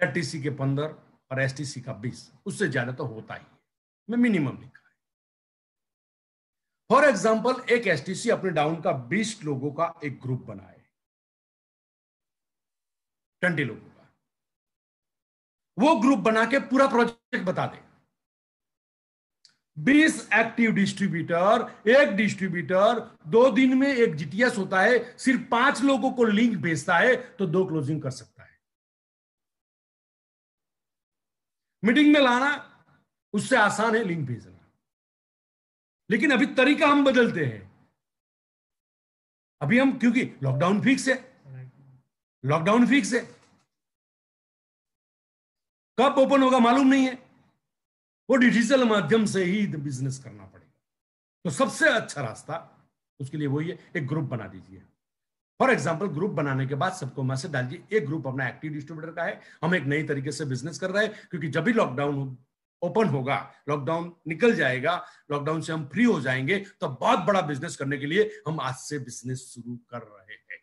जेडटीसी के 15 और एसटीसी का 20 उससे ज़्यादा तो होता ही है। मैं मिनिमम लिखा है। फॉर एग्ज़ाम्पल एक एसटीसी अपने डाउन का 20 लोगों का एक ग्रुप बनाए। ट्वेंटी लोगों का। वो ग्रुप बना के पूरा प्रोजेक्ट बता दे। 20 एक्टिव डिस्ट्रीब्यूटर एक डिस्ट्रीब्यूटर दो दिन में एक जीटीएस होता है, सिर्फ़ पाँच लोगों को लिंक भेजता है तो दो क्लोजिंग कर सकता है। मीटिंग में लाना, उससे आसान है लिंक भेजना। लेकिन अभी तरीका हम बदलते हैं। अभी हम, क्योंकि लॉकडाउन फिक्स है। लॉकडाउन फिक्स है। कब ओपन होगा मालूम नहीं है। वो डिजिटल माध्यम से ही बिज़नेस करना पड़ेगा। तो सबसे अच्छा रास्ता, उसके लिए वही है, एक ग्रुप बना दीजिए। फॉर एग्ज़ाम्पल ग्रुप बनाने के बाद सबको मैसेज डालिए एक ग्रुप अपना एक्टिव डिस्ट्रीब्यूटर का है हम एक नई तरीके से बिज़नेस कर रहे हैं क्योंकि जब भी लॉकडाउन ओपन होगा लॉकडाउन निकल जाएगा लॉकडाउन से हम फ्री हो जाएँगे तो बहुत बड़ा बिज़नेस करने के लिए हम आज से बिज़नेस शुरू कर रहे हैं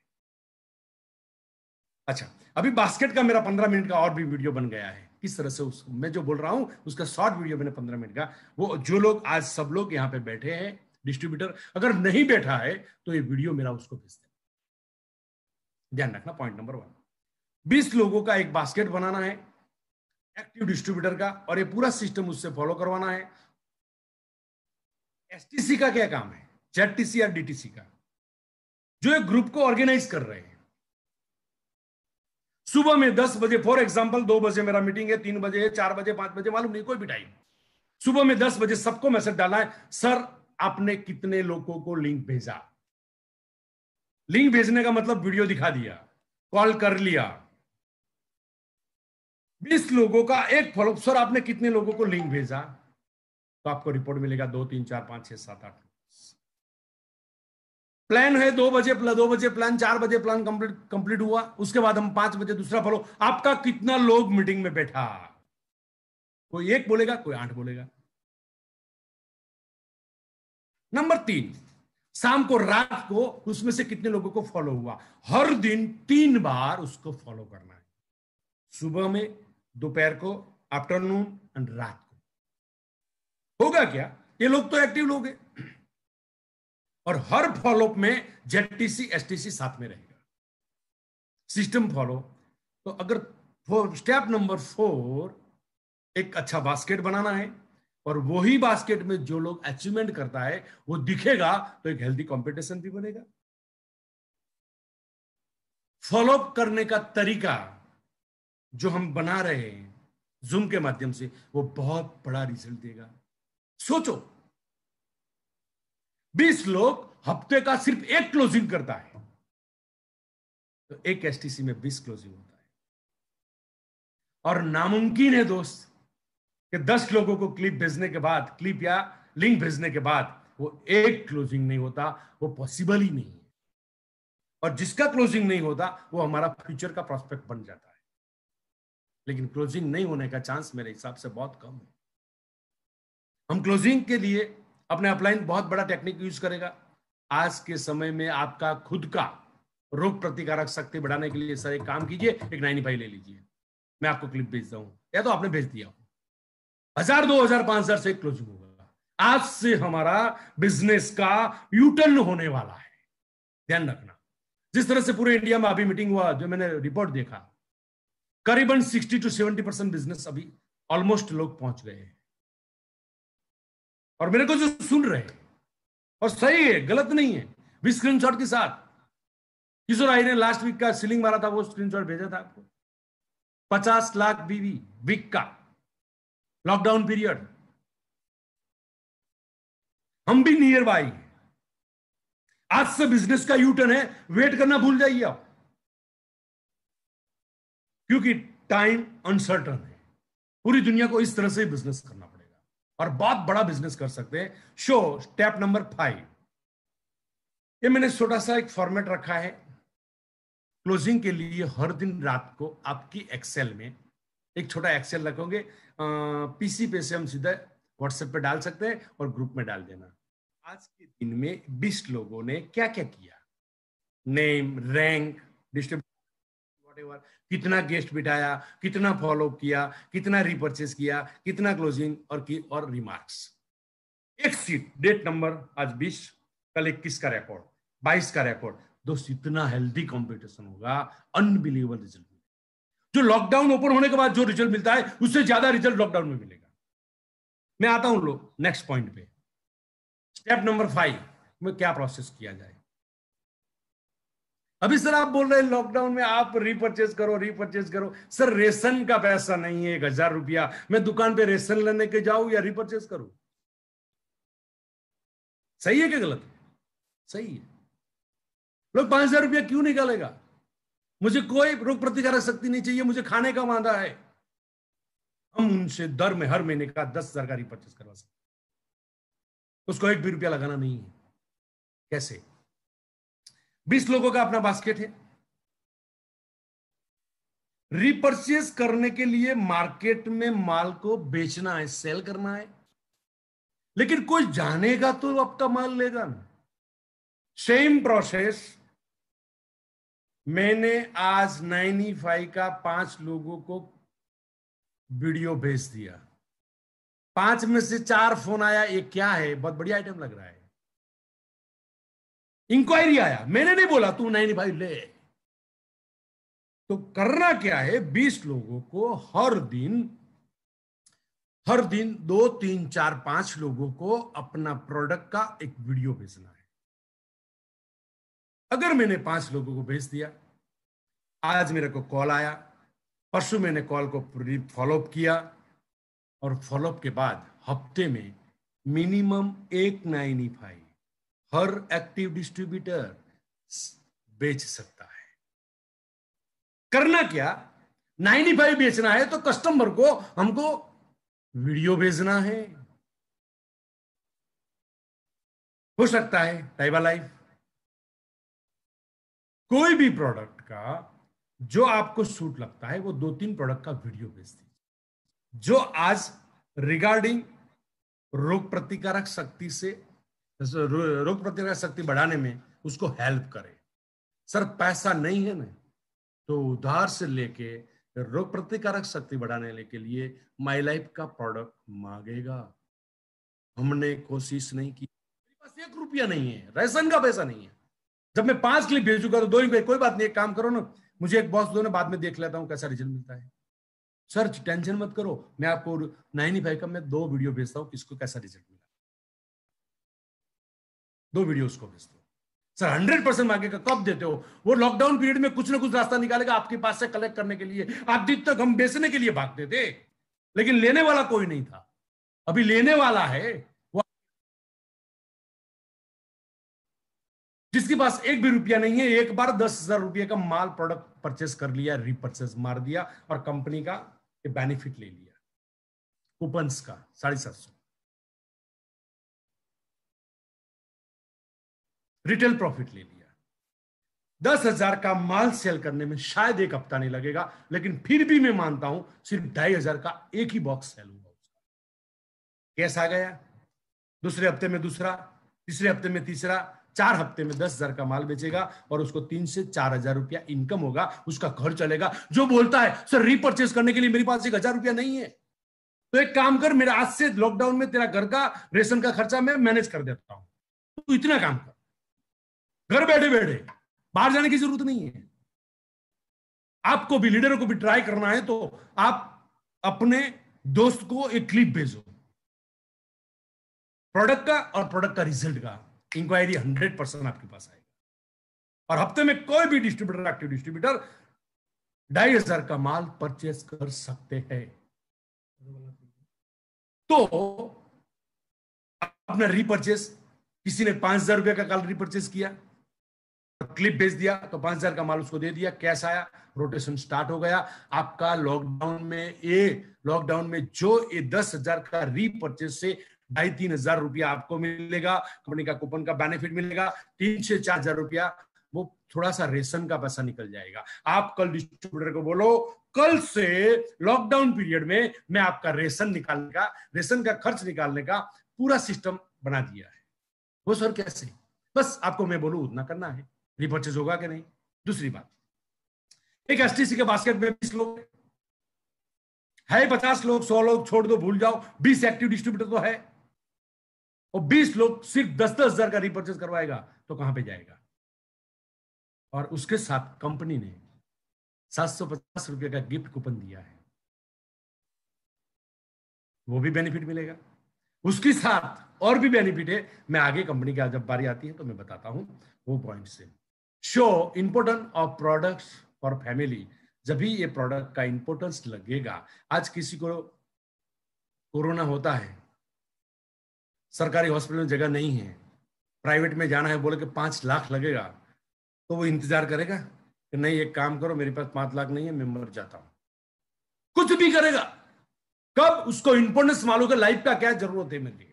अच्छा अभी बास्केट का मेरा पंद्रह मिनट का और भी वीडियो बन गया है किस तरह से उस मैं जो बोल रहा हूँ उसका शॉर्ट वीडियो मैंने पंद्रह मिनट का वो जो लोग आज सब लोग यहाँ पे बैठे हैं डिस्ट्रीब्यूटर अगर नहीं बैठा है तो ये वीडियो मेरा उसको भेज देना ध्यान रखना पॉइंट नंबर वन बीस लोगों का एक बास्केट बनाना है एक्टिव डिस्ट्रीब्यूटर का, और ये पूरा सिस्टम उससे फॉलो करवाना है। एसटीसी का क्या काम है? जेड या डीटीसी का। जो एक ग्रुप को ऑर्गेनाइज कर रहे हैं। सुबह में दस बजे फॉर एग्ज़ाम्पल दो बजे मेरा मीटिंग है, तीन बजे, चार बजे, पाँच बजे, मालूम नहीं, कोई भी टाइम सुबह में दस बजे सबको मैसेज डालना है सर आपने कितने लोगों को लिंक भेजा? लिंक भेजने का मतलब वीडियो दिखा दिया, कॉल कर लिया। बीस लोगों का एक फॉलो सर, आपने कितने लोगों को लिंक भेजा? तो आपको रिपोर्ट मिलेगा दो, तीन, चार, पाँच, छह, सात, आठ। प्लान है दो बजे दो बजे प्लान चार बजे प्लान कंप्लीट कंप्लीट हुआ। उसके बाद हम पाँच बजे दूसरा फॉलो आपका कितना लोग मीटिंग में बैठा? कोई एक बोलेगा, कोई आठ बोलेगा। नंबर तीन। शाम को, रात को उसमें से कितने लोगों को फॉलो हुआ? हर दिन तीन बार उसको फॉलो करना है। सुबह में, दोपहर को आफ्टरनून एंड रात को। होगा क्या? ये लोग तो एक्टिव लोग हैं। और हर फॉलोअप में जेटीसी एसटीसी साथ में रहेगा। सिस्टम फॉलो तो अगर स्टेप नंबर फोर एक अच्छा बास्केट बनाना है। और वही बास्केट में जो लोग अचीवमेंट करता है, वो दिखेगा तो एक हेल्दी कंपटीशन भी बनेगा। फॉलोअप करने का तरीका जो हम बना रहे हैं जूम के माध्यम से, वो बहुत बड़ा रिज़ल्ट देगा। सोचो 20 लोग हफ़्ते का सिर्फ़ एक क्लोजिंग करता है तो एक एसटीसी में 20 क्लोजिंग होता है। और नामुमकिन है दोस्त कि 10 लोगों को क्लिप भेजने के बाद, क्लिप या लिंक भेजने के बाद, वो एक क्लोजिंग नहीं होता, वो पॉसिबल ही नहीं है। और जिसका क्लोजिंग नहीं होता, वो हमारा फ्यूचर का प्रोस्पेक्ट बन जाता है। लेकिन क्लोजिंग नहीं होने का चांस मेरे हिसाब से बहुत कम है। हम क्लोजिंग के लिए अपने अपलाइन बहुत बड़ा टेक्निक यूज़ करेगा। आज के समय में आपका खुद का रोग प्रतिकारक शक्ति बढ़ाने के लिए सर, एक काम कीजिए, एक नाइनी फाइव ले लीजिए। मैं आपको क्लिप भेजता हूँ। या तो आपने भेज दिया हज़ार दो हज़ार पाँच हज़ार से क्लोजिंग होगा आज से हमारा बिज़नेस का यूटर्न होने वाला है। ध्यान रखना। जिस तरह से पूरे इंडिया में अभी मीटिंग हुआ, जो मैंने रिपोर्ट देखा, करीबन 60 टू 70 परसेंट बिज़नेस अभी ऑलमोस्ट लोग पहुँच गए हैं। और मेरे को जो सुन रहे हैं, और सही है, गलत नहीं है, भी स्क्रीनशॉट के साथ। किशोर आई ने लास्ट वीक का सीलिंग मारा था, वो स्क्रीनशॉट भेजा था आपको। पचास लाख बीवी वीक का। लॉकडाउन पीरियड हम भी नियर बाई आज से बिज़नेस का यूटर्न है वेट करना भूल जाइए आप। क्योंकि टाइम अनसर्टन है। पूरी दुनिया को इस तरह से बिज़नेस करना पड़ेगा। और बहुत बड़ा बिज़नेस कर सकते हैं। शो स्टेप नंबर फाइव ये मैंने छोटा सा एक फॉर्मेट रखा है। क्लोजिंग के लिए हर दिन रात को आपकी एक्सेल में एक छोटा एक्सेल रखोगे पीसी पे से हम सीधा व्हाट्सएप पे डाल सकते हैं और ग्रुप में डाल देना। आज के दिन में 20 लोगों ने क्या क्या? किया नेम रैंक डिस्ट्रीब्यूट कितना गेस्ट बिठाया, कितना फॉलो किया, कितना रिपर्चेस किया, कितना क्लोजिंग और की और रिमार्क्स एक सीट डेट नंबर आज 20 कल 21 का रिकॉर्ड 22 का रिकॉर्ड दोस्त, इतना हेल्दी कॉम्पिटिशन होगा अनबिलीवेबल रिज़ल्ट जो लॉकडाउन ओपन होने के बाद जो रिज़ल्ट मिलता है, उससे ज़्यादा रिज़ल्ट लॉकडाउन में मिलेगा। मैं आता हूँ लोग नेक्स्ट पॉइंट पे। स्टेप नंबर फाइव में क्या प्रोसेस किया जाए? अभी सर आप बोल रहे हैं लॉकडाउन में आप रिपर्चेज करो रिपर्चेज करो। सर, रेशन का पैसा नहीं है, एक हज़ार रुपया। मैं दुकान पे रेशन लेने के जाऊँ या रिपर्चेज करूँ? सही है क्या गलत? है सही है। लोग पाँच हज़ार रुपया क्यों निकालेगा? मुझे कोई रोग प्रतिकारक शक्ति नहीं चाहिए, मुझे खाने का मांदा है। हम उनसे दर में हर महीने का दस हज़ार का रिपर्चेज करवा सकते उसको एक भी रुपया लगाना नहीं है। कैसे? बीस लोगों का अपना बास्केट है। रिपर्चेस करने के लिए मार्केट में माल को बेचना है सेल करना है। लेकिन कोई जानेगा तो आपका माल लेगा ना। सेम प्रोसेस मैंने आज नाइनी फाइव का पाँच लोगों को वीडियो भेज दिया। पाँच में से चार फ़ोन आया, ये क्या है? बहुत बढ़िया आइटम लग रहा है। इंक्वायरी आया। मैंने नहीं बोला, तू नहीं भाई, ले। तो करना क्या है? बीस लोगों को हर दिन हर दिन दो, तीन, चार, पाँच लोगों को अपना प्रोडक्ट का एक वीडियो भेजना है। अगर मैंने पाँच लोगों को भेज दिया, आज मेरे को कॉल आया, परसों मैंने कॉल को फॉलोअप किया, और फॉलोअप के बाद हफ़्ते में मिनिमम एक नाइनी फाइव हर एक्टिव डिस्ट्रीब्यूटर बेच सकता है। करना क्या? नाइनी फाइव बेचना है तो कस्टमर को हमको वीडियो भेजना है। हो सकता है टाइबा लाइफ कोई भी प्रोडक्ट का जो आपको सूट लगता है, वो दो तीन प्रोडक्ट का वीडियो भेज दीजिए। जो आज रिगार्डिंग रोग प्रतिकारक शक्ति से रोग प्रतिकारक शक्ति बढ़ाने में उसको हेल्प करे। सर, पैसा नहीं है ना? तो उधार से लेके रोग प्रतिकारक शक्ति बढ़ाने के लिए माई लाइफ का प्रोडक्ट मांगेगा। हमने कोशिश नहीं की। एक रुपया नहीं है, राशन का पैसा नहीं है। जब मैं पाँच क्लिप भेजूँगा तो दो ही कोई बात नहीं, एक काम करो ना, मुझे एक बॉस दो ना, बाद में देख लेता हूँ कैसा रिज़ल्ट मिलता है। सर टेंशन मत करो, मैं आपको नाइन फाइव का मैं दो वीडियो भेजता हूँ, किसको कैसा रिज़ल्ट मिला। दो वीडियो उसको भेजता हूँ सर हंड्रेड परसेंट मांगे का, कब देते हो? वो लॉकडाउन पीरियड में कुछ ना कुछ रास्ता निकालेगा आपके पास से कलेक्ट करने के लिए। आप दिन तक हम बेचने के लिए भागते थे, लेकिन लेने वाला कोई नहीं था। अभी लेने वाला है जिसके पास एक भी रुपया नहीं है, एक बार दस हज़ार रुपये का माल प्रोडक्ट परचेस कर लिया रिपर्चेस मार दिया और कंपनी का बेनिफिट ले लिया। कूपन्स का, साढ़े सात सौ। रिटेल प्रॉफिट ले लिया। दस हज़ार का माल सेल करने में शायद एक हफ़्ता नहीं लगेगा, लेकिन फिर भी मैं मानता हूँ सिर्फ़ ढाई हज़ार का एक ही बॉक्स सेल हुआ उसका। कैस गया। दूसरे हफ़्ते में दूसरा, तीसरे हफ़्ते में तीसरा चार हफ़्ते में दस हज़ार का माल बेचेगा और उसको तीन से चार हज़ार रुपया इनकम होगा, उसका घर चलेगा। जो बोलता है, सर रीपर्चेस करने के लिए मेरे पास एक हज़ार रुपया नहीं है। तो एक काम कर, मेरा आज से लॉकडाउन में तेरा घर का रेशन का खर्चा मैं मैनेज कर देता हूँ। तू इतना काम कर। घर बैठे बैठे, बाहर जाने की ज़रूरत नहीं है। आपको भी लीडरों को भी ट्राई करना है तो आप अपने दोस्त को एक क्लिप भेजो। प्रोडक्ट का और प्रोडक्ट का रिज़ल्ट का। इंक्वायरी हंड्रेड परसेंट आपके पास आएगा। और हफ़्ते में कोई भी डिस्ट्रीब्यूटर एक्टिव डिस्ट्रीब्यूटर ढाई हज़ार का माल परचेस कर सकते हैं। तो अपना रिपर्चेस किसी ने पाँच हज़ार रुपए का कल रिपर्चेस किया क्लिप भेज दिया तो पाँच हज़ार का माल उसको दे दिया कैश आया रोटेशन स्टार्ट हो गया। आपका लॉकडाउन में ये लॉकडाउन में जो ये दस हज़ार का रीपर्चेस से ढाई तीन हज़ार रुपया आपको मिलेगा कंपनी का कूपन का बेनिफिट मिलेगा, तीन से चार हज़ार रुपया वो थोड़ा सा रेशन का पैसा निकल जाएगा। आप कल डिस्ट्रीब्यूटर को बोलो, कल से लॉकडाउन पीरियड में मैं आपका रेशन निकालने का, रेशन का खर्च निकालने का पूरा सिस्टम बना दिया है। वो सर कैसे? बस आपको मैं बोलू, उतना करना है। रिपर्चेज होगा कि नहीं? दूसरी बात। एक एसटीसी के बास्केट में बीस लोग है। पचास लोग, सौ लोग, छोड़ दो, भूल जाओ। बीस एक्टिव डिस्ट्रीब्यूटर तो है। और बीस लोग सिर्फ़ दस दस हज़ार का रिपर्चेज करवाएगा तो कहाँ पे जाएगा? और उसके साथ कंपनी ने सात सौ पचास रुपए का गिफ्ट कूपन दिया है। वो भी बेनिफिट मिलेगा। उसके साथ और भी बेनिफिट है। मैं आगे कंपनी का जब बारी आती है तो मैं बताता हूँ वो पॉइंट से। So important of products for family जब भी ये प्रोडक्ट का इंपोर्टेंस लगेगा, आज किसी को कोरोना होता है सरकारी हॉस्पिटल में जगह नहीं है। प्राइवेट में जाना है, बोले कि पाँच लाख लगेगा। तो वो इंतज़ार करेगा कि नहीं, एक काम करो, मेरे पास पाँच लाख नहीं है, मैं मर जाता हूँ। कुछ भी करेगा। कब? उसको इंपोर्टेंस मालूम लाइफ का क्या ज़रूरत है मेरे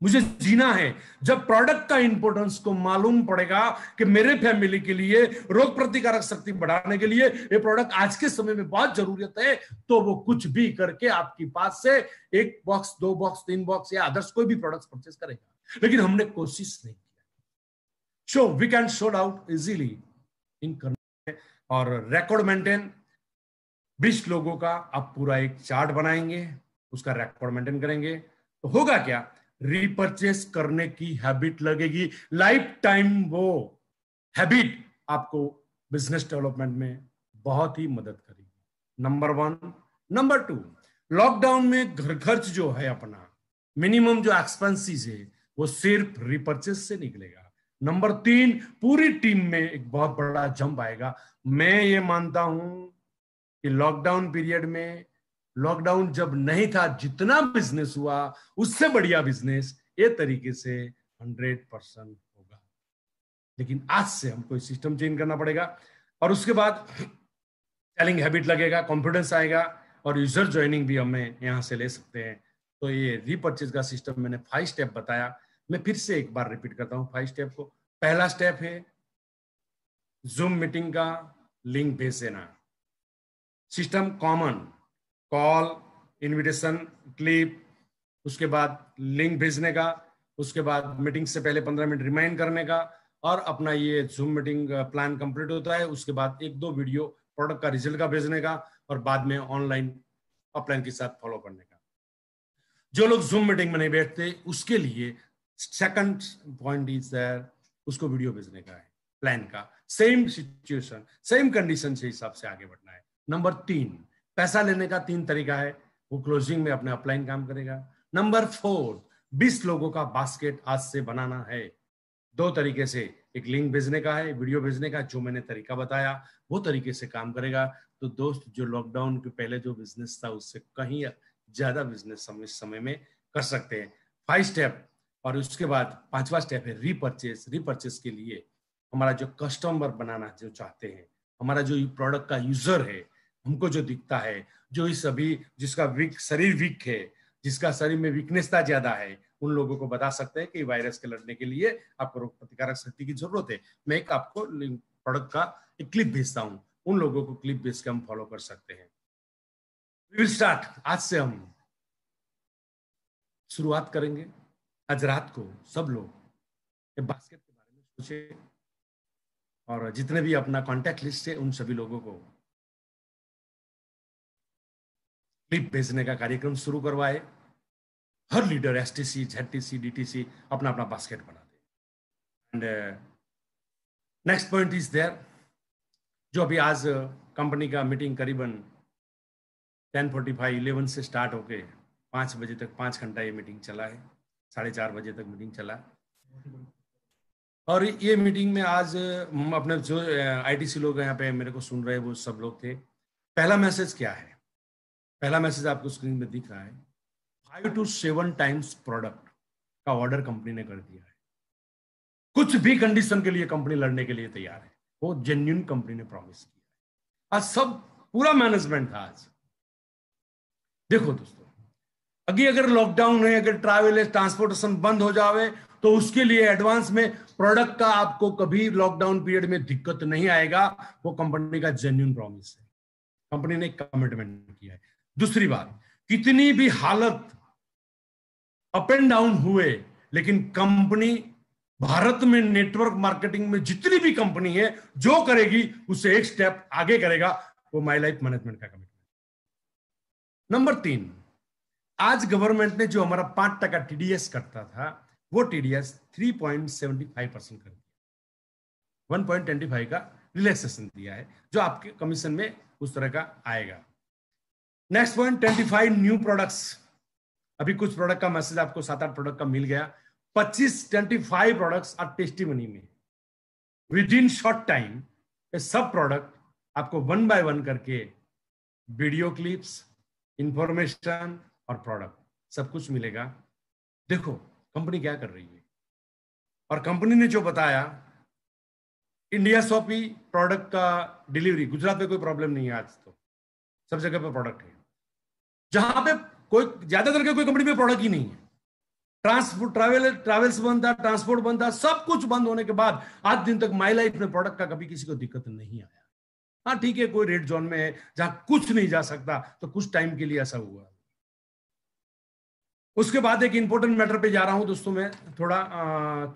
मुझे जीना है। जब प्रोडक्ट का इंपोर्टेंस को मालूम पड़ेगा कि मेरे फैमिली के लिए, रोग प्रतिकारक शक्ति बढ़ाने के लिए ये प्रोडक्ट आज के समय में बहुत ज़रूरत है तो वो कुछ भी करके आपके पास से एक बॉक्स दो बॉक्स तीन बॉक्स या अदर्स कोई भी प्रोडक्ट परचेस करेगा। लेकिन हमने कोशिश नहीं किया so we can showed out easily in करने और रिकॉर्ड मेंटेन बीस लोगों का आप पूरा एक चार्ट बनाएँगे, उसका रिकॉर्ड मेंटेन करेंगे। तो होगा क्या? रिपर्चेस करने की हैबिट लगेगी। लाइफ टाइम वो हैबिट आपको बिज़नेस डेवलपमेंट में बहुत ही मदद करेगी। Number one number two lockdown में घर खर्च जो है अपना मिनिमम जो एक्सपेंसिस है, वो सिर्फ़ रिपर्चेस से निकलेगा। नंबर तीन, पूरी टीम में एक बहुत बड़ा जंप आएगा। मैं ये मानता हूँ कि लॉकडाउन पीरियड में लॉकडाउन जब नहीं था, जितना बिज़नेस हुआ, उससे बढ़िया बिज़नेस ये तरीके से हंड्रेड परसेंट होगा। लेकिन आज से हमको सिस्टम चेंज करना पड़ेगा। और उसके बाद सेलिंग हैबिट लगेगा कॉन्फिडेंस आएगा, और यूज़र ज्वाइनिंग भी हमें यहाँ से ले सकते हैं। तो ये रीपर्चेज का सिस्टम मैंने फाइव स्टेप बताया। मैं फिर से एक बार रिपीट करता हूँ फाइव स्टेप को। पहला स्टेप है जूम मीटिंग का लिंक भेज देना। System common call invitation clip उसके बाद लिंक भेजने का, उसके बाद मीटिंग से पहले पंद्रह मिनट रिमाइंड करने का और अपना ये जूम मीटिंग प्लान कंप्लीट होता है। उसके बाद एक दो वीडियो प्रोडक्ट का रिज़ल्ट का भेजने का और बाद में ऑनलाइन अपलाइन के साथ फॉलो करने का। जो लोग जूम मीटिंग में नहीं बैठते, उसके लिए सेकंड पॉइंट इज़ दैर उसको वीडियो भेजने का है प्लान का। सेम सिचुएशन सेम कंडीशन से हिसाब से आगे बढ़ना है। नंबर तीन पैसा लेने का तीन तरीका है, वो क्लोजिंग में अपने अपलाइन काम करेगा। नंबर फोर बीस लोगों का बास्केट आज से बनाना है। दो तरीके से, एक लिंक भेजने का है वीडियो भेजने का, जो मैंने तरीका बताया, वो तरीके से काम करेगा। तो दोस्त, जो लॉकडाउन के पहले जो बिज़नेस था, उससे कहीं ज़्यादा बिज़नेस हम इस समय में कर सकते हैं। फाइव स्टेप और उसके बाद पांचवा स्टेप है रीपर्चेस रीपर्चेस के लिए हमारा जो कस्टमर बनाना जो चाहते हैं, हमारा जो प्रोडक्ट का यूज़र है हमको जो दिखता है, जो इस अभी जिसका वीक शरीर वीक है, जिसका शरीर में वीकनेसता ज़्यादा है, उन लोगों को बता सकते हैं कि वायरस के लड़ने के लिए आपको रोग प्रतिकारक शक्ति की ज़रूरत है। मैं एक आपको प्रोडक्ट का एक क्लिप भेजता हूँ। उन लोगों को क्लिप भेज के हम फॉलो कर सकते हैं। विल स्टार्ट आज से हम शुरुआत करेंगे। आज रात को सब लोग बास्केट के बारे में सोचे और जितने भी अपना कॉन्टेक्ट लिस्ट है, उन सभी लोगों को क्लिप भेजने का कार्यक्रम शुरू करवाए। हर leader S T C Z T C D T C अपना अपना बास्केट बना दे। And next point is there जो अभी आज कंपनी uh, का मीटिंग करीबन टेन फोर्टी फाइव इलेवन से स्टार्ट होके पाँच बजे तक पाँच घंटा ये मीटिंग चला है। साढ़े चार बजे तक मीटिंग चला। और ये मीटिंग में आज uh, अपने जो आईटीसी uh, लोग यहाँ पे मेरे को सुन रहे वो सब लोग थे। पहला मैसेज क्या है? पहला मैसेज आपको स्क्रीन में दिख रहा है। Five to seven times product का ऑर्डर कंपनी ने कर दिया है। कुछ भी कंडीशन के लिए कंपनी लड़ने के लिए तैयार है। वो जेन्यून कंपनी ने प्रॉमिस किया आज सब, पूरा मैनेजमेंट था आज। देखो दोस्तों, अभी अगर लॉकडाउन है, अगर ट्रैवल ट्रांसपोर्टेशन बंद हो जावे तो उसके लिए एडवांस में प्रोडक्ट का आपको कभी लॉकडाउन पीरियड में दिक्कत नहीं आएगा। वो कंपनी का जेन्यून प्रॉमिस है। कंपनी ने कमिटमेंट किया है। दूसरी बात, कितनी भी हालत अप एंड डाउन हुए, लेकिन कंपनी भारत में नेटवर्क मार्केटिंग में जितनी भी कंपनी है, जो करेगी उससे एक स्टेप आगे करेगा, वो माई लाइफ मैनेजमेंट का कमिटमेंट नंबर तीन, आज गवर्नमेंट ने जो हमारा पाँच टका टीडीएस करता था, वो TDS three point seventy five percent कर दिया। वन पॉइंट ट्वेंटी फाइव का रिलैक्सेशन दिया है, जो आपके कमीशन में उस तरह का आएगा। Next point twenty five new products अभी कुछ प्रोडक्ट का मैसेज आपको सात आठ प्रोडक्ट का मिल गया। पच्चीस twenty five products are tasty money में। विद इन शॉर्ट टाइम ये सब प्रोडक्ट आपको वन बाय वन करके वीडियो क्लिप्स इंफॉर्मेशन और प्रोडक्ट सब कुछ मिलेगा। देखो कंपनी क्या कर रही है? और कंपनी ने जो बताया इंडिया शॉपी प्रोडक्ट का डिलीवरी गुजरात में कोई प्रॉब्लम नहीं है आज तो। सब जगह पे प्रोडक्ट है। जहाँ पे कोई ज़्यादातर के कोई कंपनी में प्रोडक्ट ही नहीं है। ट्रांसपोर्ट ट्रैवल ट्रैवल्स बंद था ट्रांसपोर्ट बंद था सब कुछ बंद होने के बाद आज दिन तक माई लाइफ में प्रोडक्ट का कभी किसी को दिक्कत नहीं आया। हाँ ठीक है कोई रेड जोन में है जहाँ कुछ नहीं जा सकता तो कुछ टाइम के लिए ऐसा हुआ। उसके बाद एक इंपॉर्टेंट मैटर पे जा रहा हूँ दोस्तों मैं थोड़ा आ,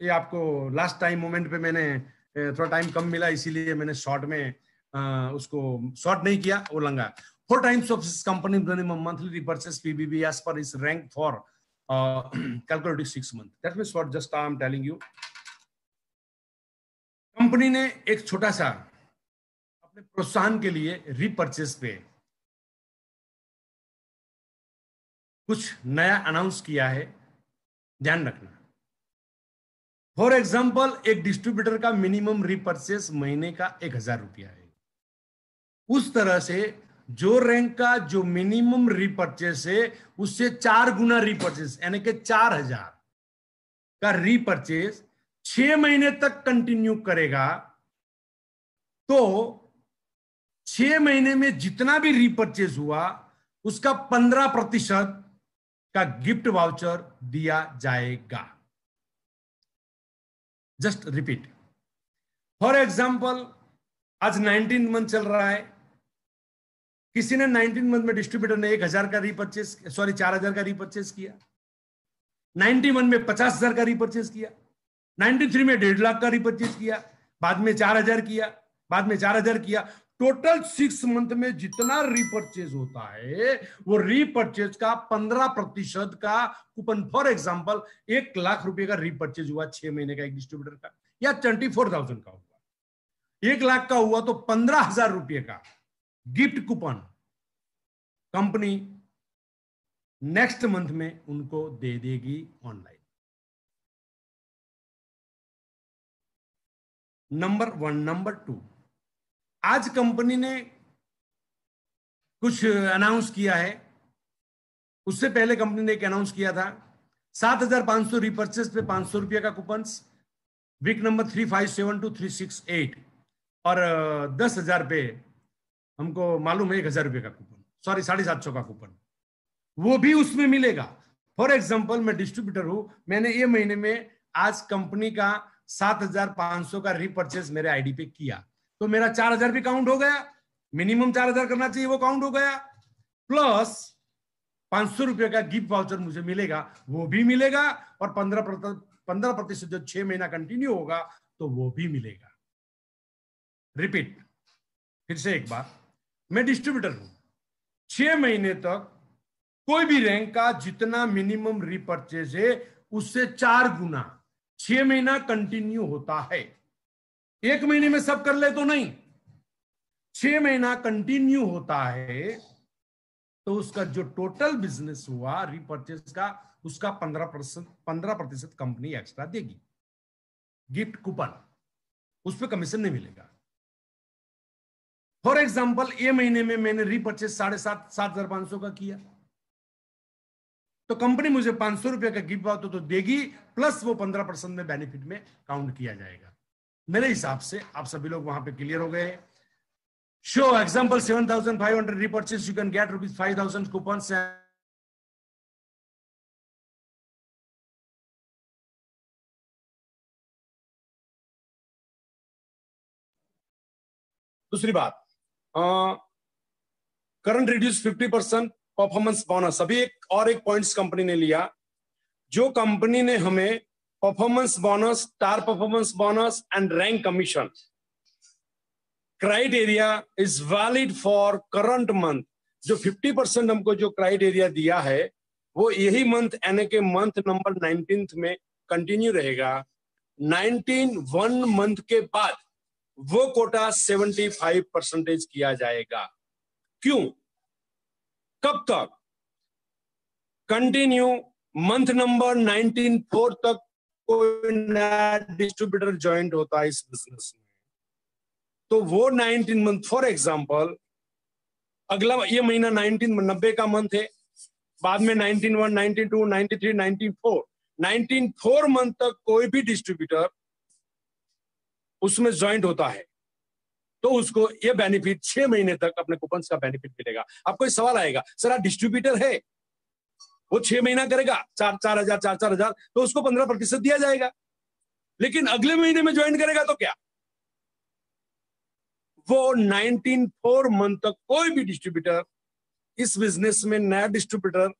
ये आपको लास्ट टाइम मोमेंट पे मैंने थोड़ा टाइम कम मिला इसीलिए मैंने शॉर्ट में आ, उसको शॉर्ट नहीं किया वो लंगा। Four times of this company minimum monthly repurchase PBB as per its rank for uh, calculated six month. That means what just I am telling you. Company ने एक छोटा सा अपने प्रोत्साहन के लिए रीपर्चेस पे कुछ नया अनाउंस किया है ध्यान रखना फॉर एग्ज़ाम्पल एक डिस्ट्रीब्यूटर का मिनिमम रीपर्चेस महीने का एक हज़ार रुपया है उस तरह से जो रैंक का जो मिनिमम रीपर्चेस है, उससे चार गुना रीपर्चेस यानी कि चार हज़ार का रीपर्चेस छह महीने तक कंटिन्यू करेगा तो छह महीने में जितना भी रीपर्चेस हुआ, उसका पंद्रह प्रतिशत का गिफ्ट वाउचर दिया जाएगा। जस्ट रिपीट फॉर एग्ज़ाम्पल आज नाइनटीन मंथ चल रहा है किसी ने 19 मंथ में डिस्ट्रीब्यूटर ने एक हज़ार का रीपर्चेस सॉरी चार हज़ार का रीपर्चेस किया। 91 में पचास हज़ार का रीपर्चेस किया। 93 में डेढ़ लाख का रीपर्चेस किया, बाद में चार हज़ार किया, बाद में चार हज़ार किया। टोटल सिक्स मंथ में जितना रिपर्चेज होता है, वो रिपर्चेज का पंद्रह प्रतिशत का कूपन फॉर एग्ज़ाम्पल एक लाख रुपए का रिपर्चेज हुआ छह महीने का एक डिस्ट्रीब्यूटर का, या ट्वेंटी फोर थाउज़ेंड का हुआ। एक लाख का हुआ तो पंद्रह हज़ार रुपये का। Gift coupon company next month में उनको दे देगी online. Number one, number two, आज कंपनी ने कुछ अनाउंस किया है। उससे पहले कंपनी ने एक अनाउंस किया था, सात हज़ार पाँच सौ रिपर्चेस पे पाँच सौ रुपये का coupon week number three five seven two three six eight और दस हज़ार पे हमको मालूम है एक हज़ार रुपये का कूपन सॉरी साढ़े सात सौ का कूपन वो भी उसमें मिलेगा। फॉर एग्ज़ाम्पल मैं डिस्ट्रीब्यूटर हूँ। मैंने ये महीने में आज कंपनी का सात हज़ार पाँच सौ का रिपर्चेस मेरे आईडी पे किया। तो मेरा चार हज़ार भी काउंट हो गया। मिनिमम चार हज़ार करना चाहिए, वो काउंट हो गया। प्लस पाँच सौ रुपये का गिफ्ट वाउचर मुझे मिलेगा, वो भी मिलेगा। और पंद्रह पंद्रह प्रतिशत जो छह महीना कंटिन्यू होगा तो वो भी मिलेगा। रिपीट फिर से एक बार। मैं डिस्ट्रीब्यूटर हूँ। छह महीने तक कोई भी रैंक का जितना मिनिमम रिपर्चेज है, उससे चार गुना छह महीना कंटिन्यू होता है। एक महीने में सब कर ले तो नहीं। छह महीना कंटिन्यू होता है तो उसका जो टोटल बिज़नेस हुआ रिपर्चेज का, उसका पंद्रह परसेंट, पंद्रह प्रतिशत कंपनी एक्स्ट्रा देगी। गिफ्ट कूपन उस पर कमीशन नहीं मिलेगा। फॉर एग्ज़ाम्पल ये महीने में मैंने रिपर्चेज साढ़े सात सात हज़ार पाँच सौ का किया। तो कंपनी मुझे पाँच सौ रुपए का गिफ्ट तो, तो देगी प्लस वो पंद्रह परसेंट में बेनिफिट में काउंट किया जाएगा। मेरे हिसाब से आप सभी लोग वहाँ पे क्लियर हो गए show example seven thousand five hundred repurchase you can get rupees five thousand coupon दूसरी बात current reduce fifty percent performance bonus अभी एक और एक पॉइंट्स कंपनी ने लिया। जो कंपनी ने हमें performance bonus star performance bonus and rank commission criteria is valid for current month जो 50 परसेंट हमको जो क्राइटेरिया दिया है, वो यही मंथ यानी के मंथ नंबर नाइनटीन में कंटिन्यू रहेगा। 19 वन मंथ के बाद वो कोटा 75 परसेंटेज किया जाएगा। क्यों? कब तक? कंटिन्यू मंथ नंबर 19 फोर तक कोई नया डिस्ट्रीब्यूटर ज्वाइंट होता है इस बिज़नेस में। तो वो 19 मंथ, फॉर एग्जांपल, अगला ये महीना 19 नब्बे का मंथ है, बाद में 19 one 92 two 93 nineteen four. Nineteen four month तक कोई भी डिस्ट्रीब्यूटर उसमें ज्वाइंट होता है। तो उसको ये बेनिफिट छह महीने तक अपने कूपन का बेनिफिट मिलेगा। आपको एक सवाल आएगा, सर, आप डिस्ट्रीब्यूटर है? वो छह महीना करेगा, चार चार हज़ार, चार चार हज़ार तो उसको पंद्रह प्रतिशत दिया जाएगा। लेकिन अगले महीने में ज्वाइन करेगा तो क्या? वो नाइनटीन फोर मंथ तक कोई भी डिस्ट्रीब्यूटर इस बिज़नेस में नया डिस्ट्रीब्यूटर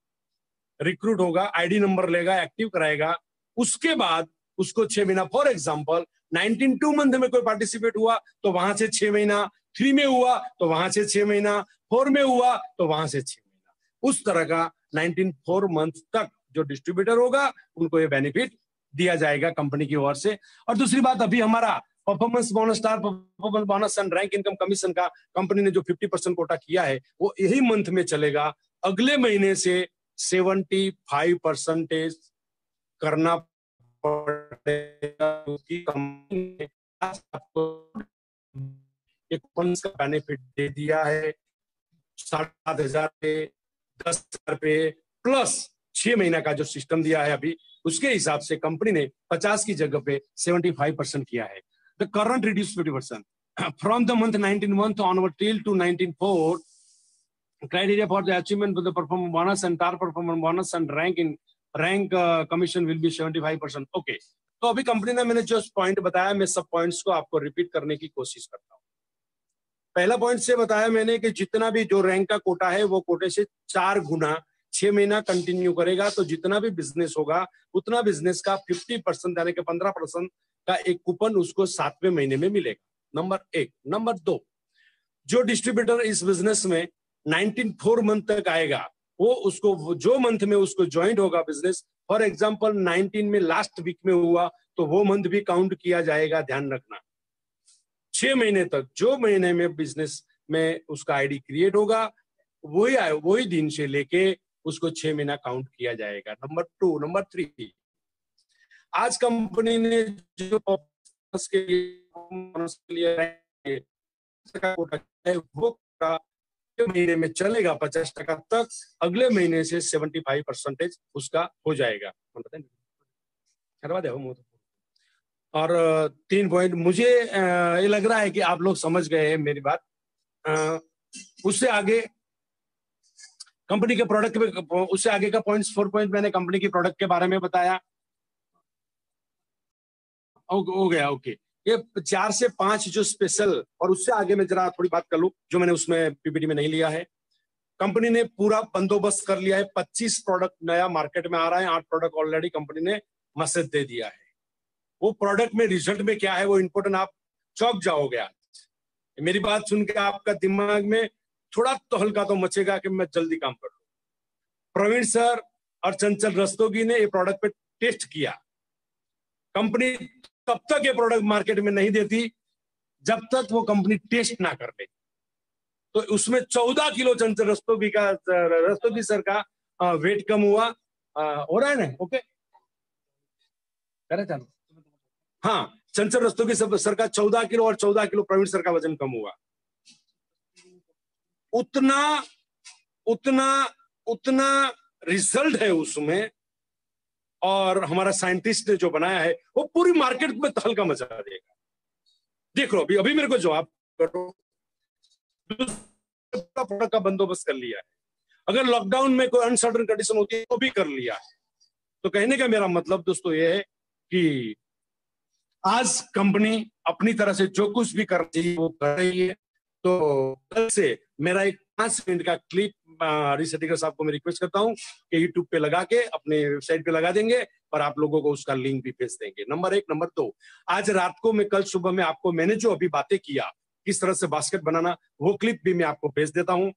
रिक्रूट होगा आईडी नंबर लेगा एक्टिव कराएगा। उसके बाद उसको छह महीना for example nineteen two month में कोई पार्टिसिपेट हुआ तो वहाँ से छह महीना, थ्री में हुआ तो वहाँ से छह महीना, फोर में हुआ तो वहाँ से छह महीना। उस तरह का नाइनटीन फोर मंथ तक जो डिस्ट्रीब्यूटर होगा, उनको ये बेनिफिट दिया जाएगा कंपनी की ओर से। और दूसरी बात, अभी हमारा performance bonus star performance bonus and rank income commission का कंपनी ने जो 50 परसेंट कोटा किया है, वो यही मंथ में चलेगा। अगले महीने से 75 परसेंटेज करना कंपनी आपको एक का बेनिफिट दे दिया है। सात हज़ार पे दस हज़ार पे प्लस छह महीना का जो सिस्टम दिया है अभी उसके हिसाब से कंपनी ने पचास की जगह पे सेवेंटी फाइव परसेंट किया है। The current reduce fifty percent from the month nineteen month onward till to nineteen four criteria for the achievement of the performance bonus and tar performance bonus and rank in rank uh, commission will be 75 percent okay तो अभी company ने मैंने जो point बताया, मैं सब points को आपको रिपीट करने की कोशिश करता हूँ। पहला पॉइंट से बताया मैंने कि जितना भी जो रैंक का कोटा है, वो कोटे से चार गुना छह महीना कंटिन्यू करेगा तो जितना भी बिज़नेस होगा, उतना बिज़नेस का फिफ्टी परसेंट यानी कि पंद्रह परसेंट का एक कूपन उसको सातवें महीने में मिलेगा। नंबर एक। नंबर दो, जो डिस्ट्रीब्यूटर इस बिज़नेस में 19 फोर मंथ तक आएगा, वो उसको, जो मंथ में उसको ज्वाइंट होगा बिज़नेस फॉर एग्ज़ाम्पल 19 में लास्ट वीक में हुआ तो वो मंथ भी काउंट किया जाएगा, ध्यान रखना। छह महीने तक, जो महीने में बिज़नेस में उसका आईडी क्रिएट होगा, वही वही दिन से लेके उसको छह महीना काउंट किया जाएगा। नंबर टू नंबर थ्री आज कंपनी ने जो के लिए वो महीने में चलेगा पचास टका तक अगले महीने से सेवेंटी फाइव परसेंटेज उसका हो जाएगा। करवा दे और तीन पॉइंट मुझे ये लग रहा है कि आप लोग समझ गए हैं मेरी बात। उससे आगे कंपनी के प्रोडक्ट में उससे आगे का पॉइंट्स फोर पॉइंट मैंने कंपनी के प्रोडक्ट के बारे में बताया। हो गया, ओके। ये चार से पाँच जो स्पेशल और उससे आगे मैं जरा थोड़ी बात कर लू, जो मैंने उसमें पीपीटी में नहीं लिया है। कंपनी ने पूरा बंदोबस्त कर लिया है 25 प्रोडक्ट नया मार्केट में आ रहा है, आठ प्रोडक्ट ऑलरेडी कंपनी ने मैसेज दे दिया है। वो प्रोडक्ट में रिज़ल्ट में क्या है, वो इम्पोर्टेंट आप चौक जाओगे आज। मेरी बात सुन के आपका दिमाग में थोड़ा तो हल्का तो मचेगा कि मैं जल्दी काम कर लू। प्रवीण सर और चंचल रस्तोगी ने ये प्रोडक्ट पे टेस्ट किया। कंपनी तब तक ये प्रोडक्ट मार्केट में नहीं देती, जब तक वो कंपनी टेस्ट ना कर ले तो उसमें चौदह किलो चंचल रस्तोगी का रस्तोगी सर का वेट कम हुआ। हो रहा है ना? ओके करे चालू। हाँ चंचल रस्तोगी सर का चौदह किलो और चौदह किलो प्रवीण सर का वज़न कम हुआ। उतना उतना उतना रिज़ल्ट है उसमें और हमारा साइंटिस्ट ने जो बनाया है, वो पूरी मार्केट में तहलका मचा देगा। देख लो, अभी अभी मेरे को जवाब करो। प्रोडक्ट का बंदोबस्त कर लिया है। अगर लॉकडाउन में कोई अनसर्टन कंडीशन होती है तो भी कर लिया है। तो कहने का मेरा मतलब दोस्तों ये है कि आज कंपनी अपनी तरह से जो कुछ भी कर रही है, वो कर रही है। तो कल से मेरा एक पाँच मिनट का क्लिप रिसेटिकर साहब को मैं रिक्वेस्ट करता हूँ कि यूट्यूब पे लगा के अपने वेबसाइट पे लगा देंगे और आप लोगों को उसका लिंक भी भेज देंगे। नंबर एक नंबर दो, आज रात को मैं, कल सुबह में आपको, मैंने जो अभी बातें किया, किस तरह से बास्केट बनाना, वो क्लिप भी मैं आपको भेज देता हूँ।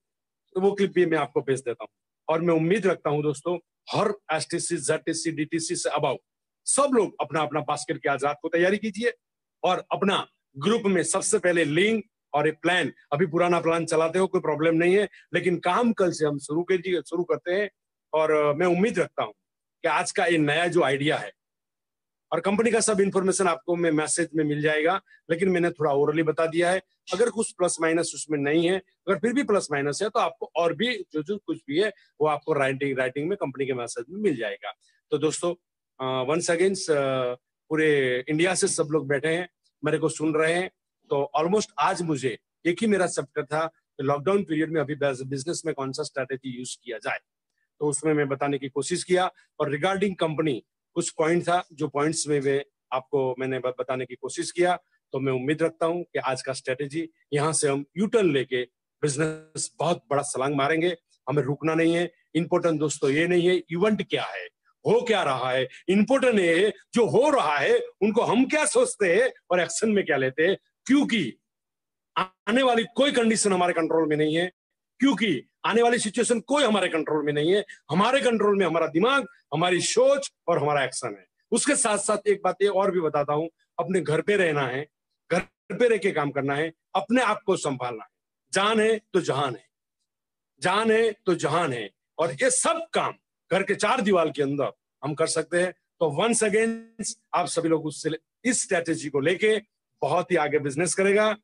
तो वो क्लिप भी मैं आपको भेज देता हूँ। और मैं उम्मीद रखता हूँ दोस्तों, हर S T C Z T C D T C से अबाउ सब लोग अपना अपना बास्केट के आज रात को तैयारी कीजिए और अपना ग्रुप में सबसे पहले लिंक और एक प्लान अभी पुराना प्लान चलाते हो, कोई प्रॉब्लम नहीं है, लेकिन काम कल से हम शुरू कर शुरू करते हैं और मैं उम्मीद रखता हूँ कि आज का ये नया जो आइडिया है, और कंपनी का सब इन्फॉर्मेशन आपको मैं मैसेज में मिल जाएगा, लेकिन मैंने थोड़ा ओरली बता दिया है, अगर कुछ प्लस माइनस उसमें नहीं है, अगर फिर भी प्लस माइनस है तो आपको और भी जो जो कुछ भी है, वो आपको राइटिंग राइटिंग में कंपनी के मैसेज में मिल जाएगा। तो दोस्तों वंस अगेंस्ट पूरे इंडिया से सब लोग बैठे हैं, मेरे को सुन रहे हैं तो ऑलमोस्ट आज मुझे एक ही मेरा चैप्टर था लॉकडाउन पीरियड में अभी बिज़नेस में कौन सा स्ट्रेटेजी यूज़ किया जाए। तो उसमें मैं बताने की कोशिश किया और रिगार्डिंग कंपनी कुछ पॉइंट था जो पॉइंट्स में वे आपको मैंने बताने की कोशिश किया। तो मैं उम्मीद रखता हूँ कि आज का स्ट्रेटेजी यहाँ से हम यूटर्न लेके बिज़नेस बहुत बड़ा सलांग मारेंगे। हमें रुकना नहीं है। इंपॉर्टेंट दोस्तों ये नहीं है इवेंट क्या है? हो क्या रहा है? इंपॉर्टेंट है जो हो रहा है, उनको हम क्या सोचते हैं और एक्शन में क्या लेते हैं? क्योंकि आने वाली कोई कंडीशन हमारे कंट्रोल में नहीं है, क्योंकि आने वाली सिचुएशन कोई हमारे कंट्रोल में नहीं है। हमारे कंट्रोल में हमारा दिमाग, हमारी सोच और हमारा एक्शन है। उसके साथ साथ एक बात और भी बताता हूँ, अपने घर पे रहना है, घर पे रह के काम करना है, अपने आप को संभालना है। जान है तो जहान है। जान है तो जहान है। और ये सब काम घर के चार दीवार के अंदर हम कर सकते हैं। तो वंस अगेंस्ट आप सभी लोग उससे इस स्ट्रेटेजी को लेके बहुत ही आगे बिज़नेस करेगा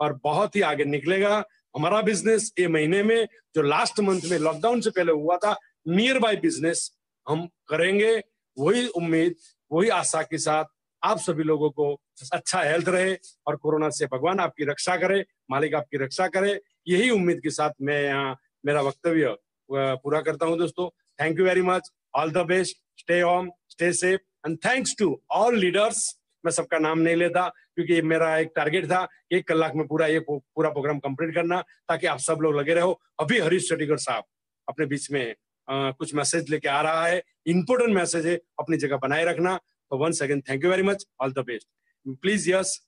और बहुत ही आगे निकलेगा। हमारा बिज़नेस ये महीने में, जो लास्ट मंथ में लॉकडाउन से पहले हुआ था नियर बाय बिज़नेस हम करेंगे। वही उम्मीद, वही आशा के साथ आप सभी लोगों को अच्छा हेल्थ रहे और कोरोना से भगवान आपकी रक्षा करे, मालिक आपकी रक्षा करे। यही उम्मीद के साथ मैं यहाँ, मेरा वक्तव्य पूरा करता हूँ दोस्तों। Thank you very much all the best stay home stay safe and thanks to all leaders मैं सबका नाम नहीं लेता क्योंकि मेरा एक टारगेट था एक कलाक में पूरा ये पूरा प्रोग्राम कंप्लीट करना ताकि आप सब लोग लगे रहो। अभी हरीश चंडीगढ़ साहब अपने बीच में आ, कुछ मैसेज लेके आ रहा है। इंपोर्टेंट मैसेज है अपनी जगह बनाए रखना। तो one second thank you very much all the best please yes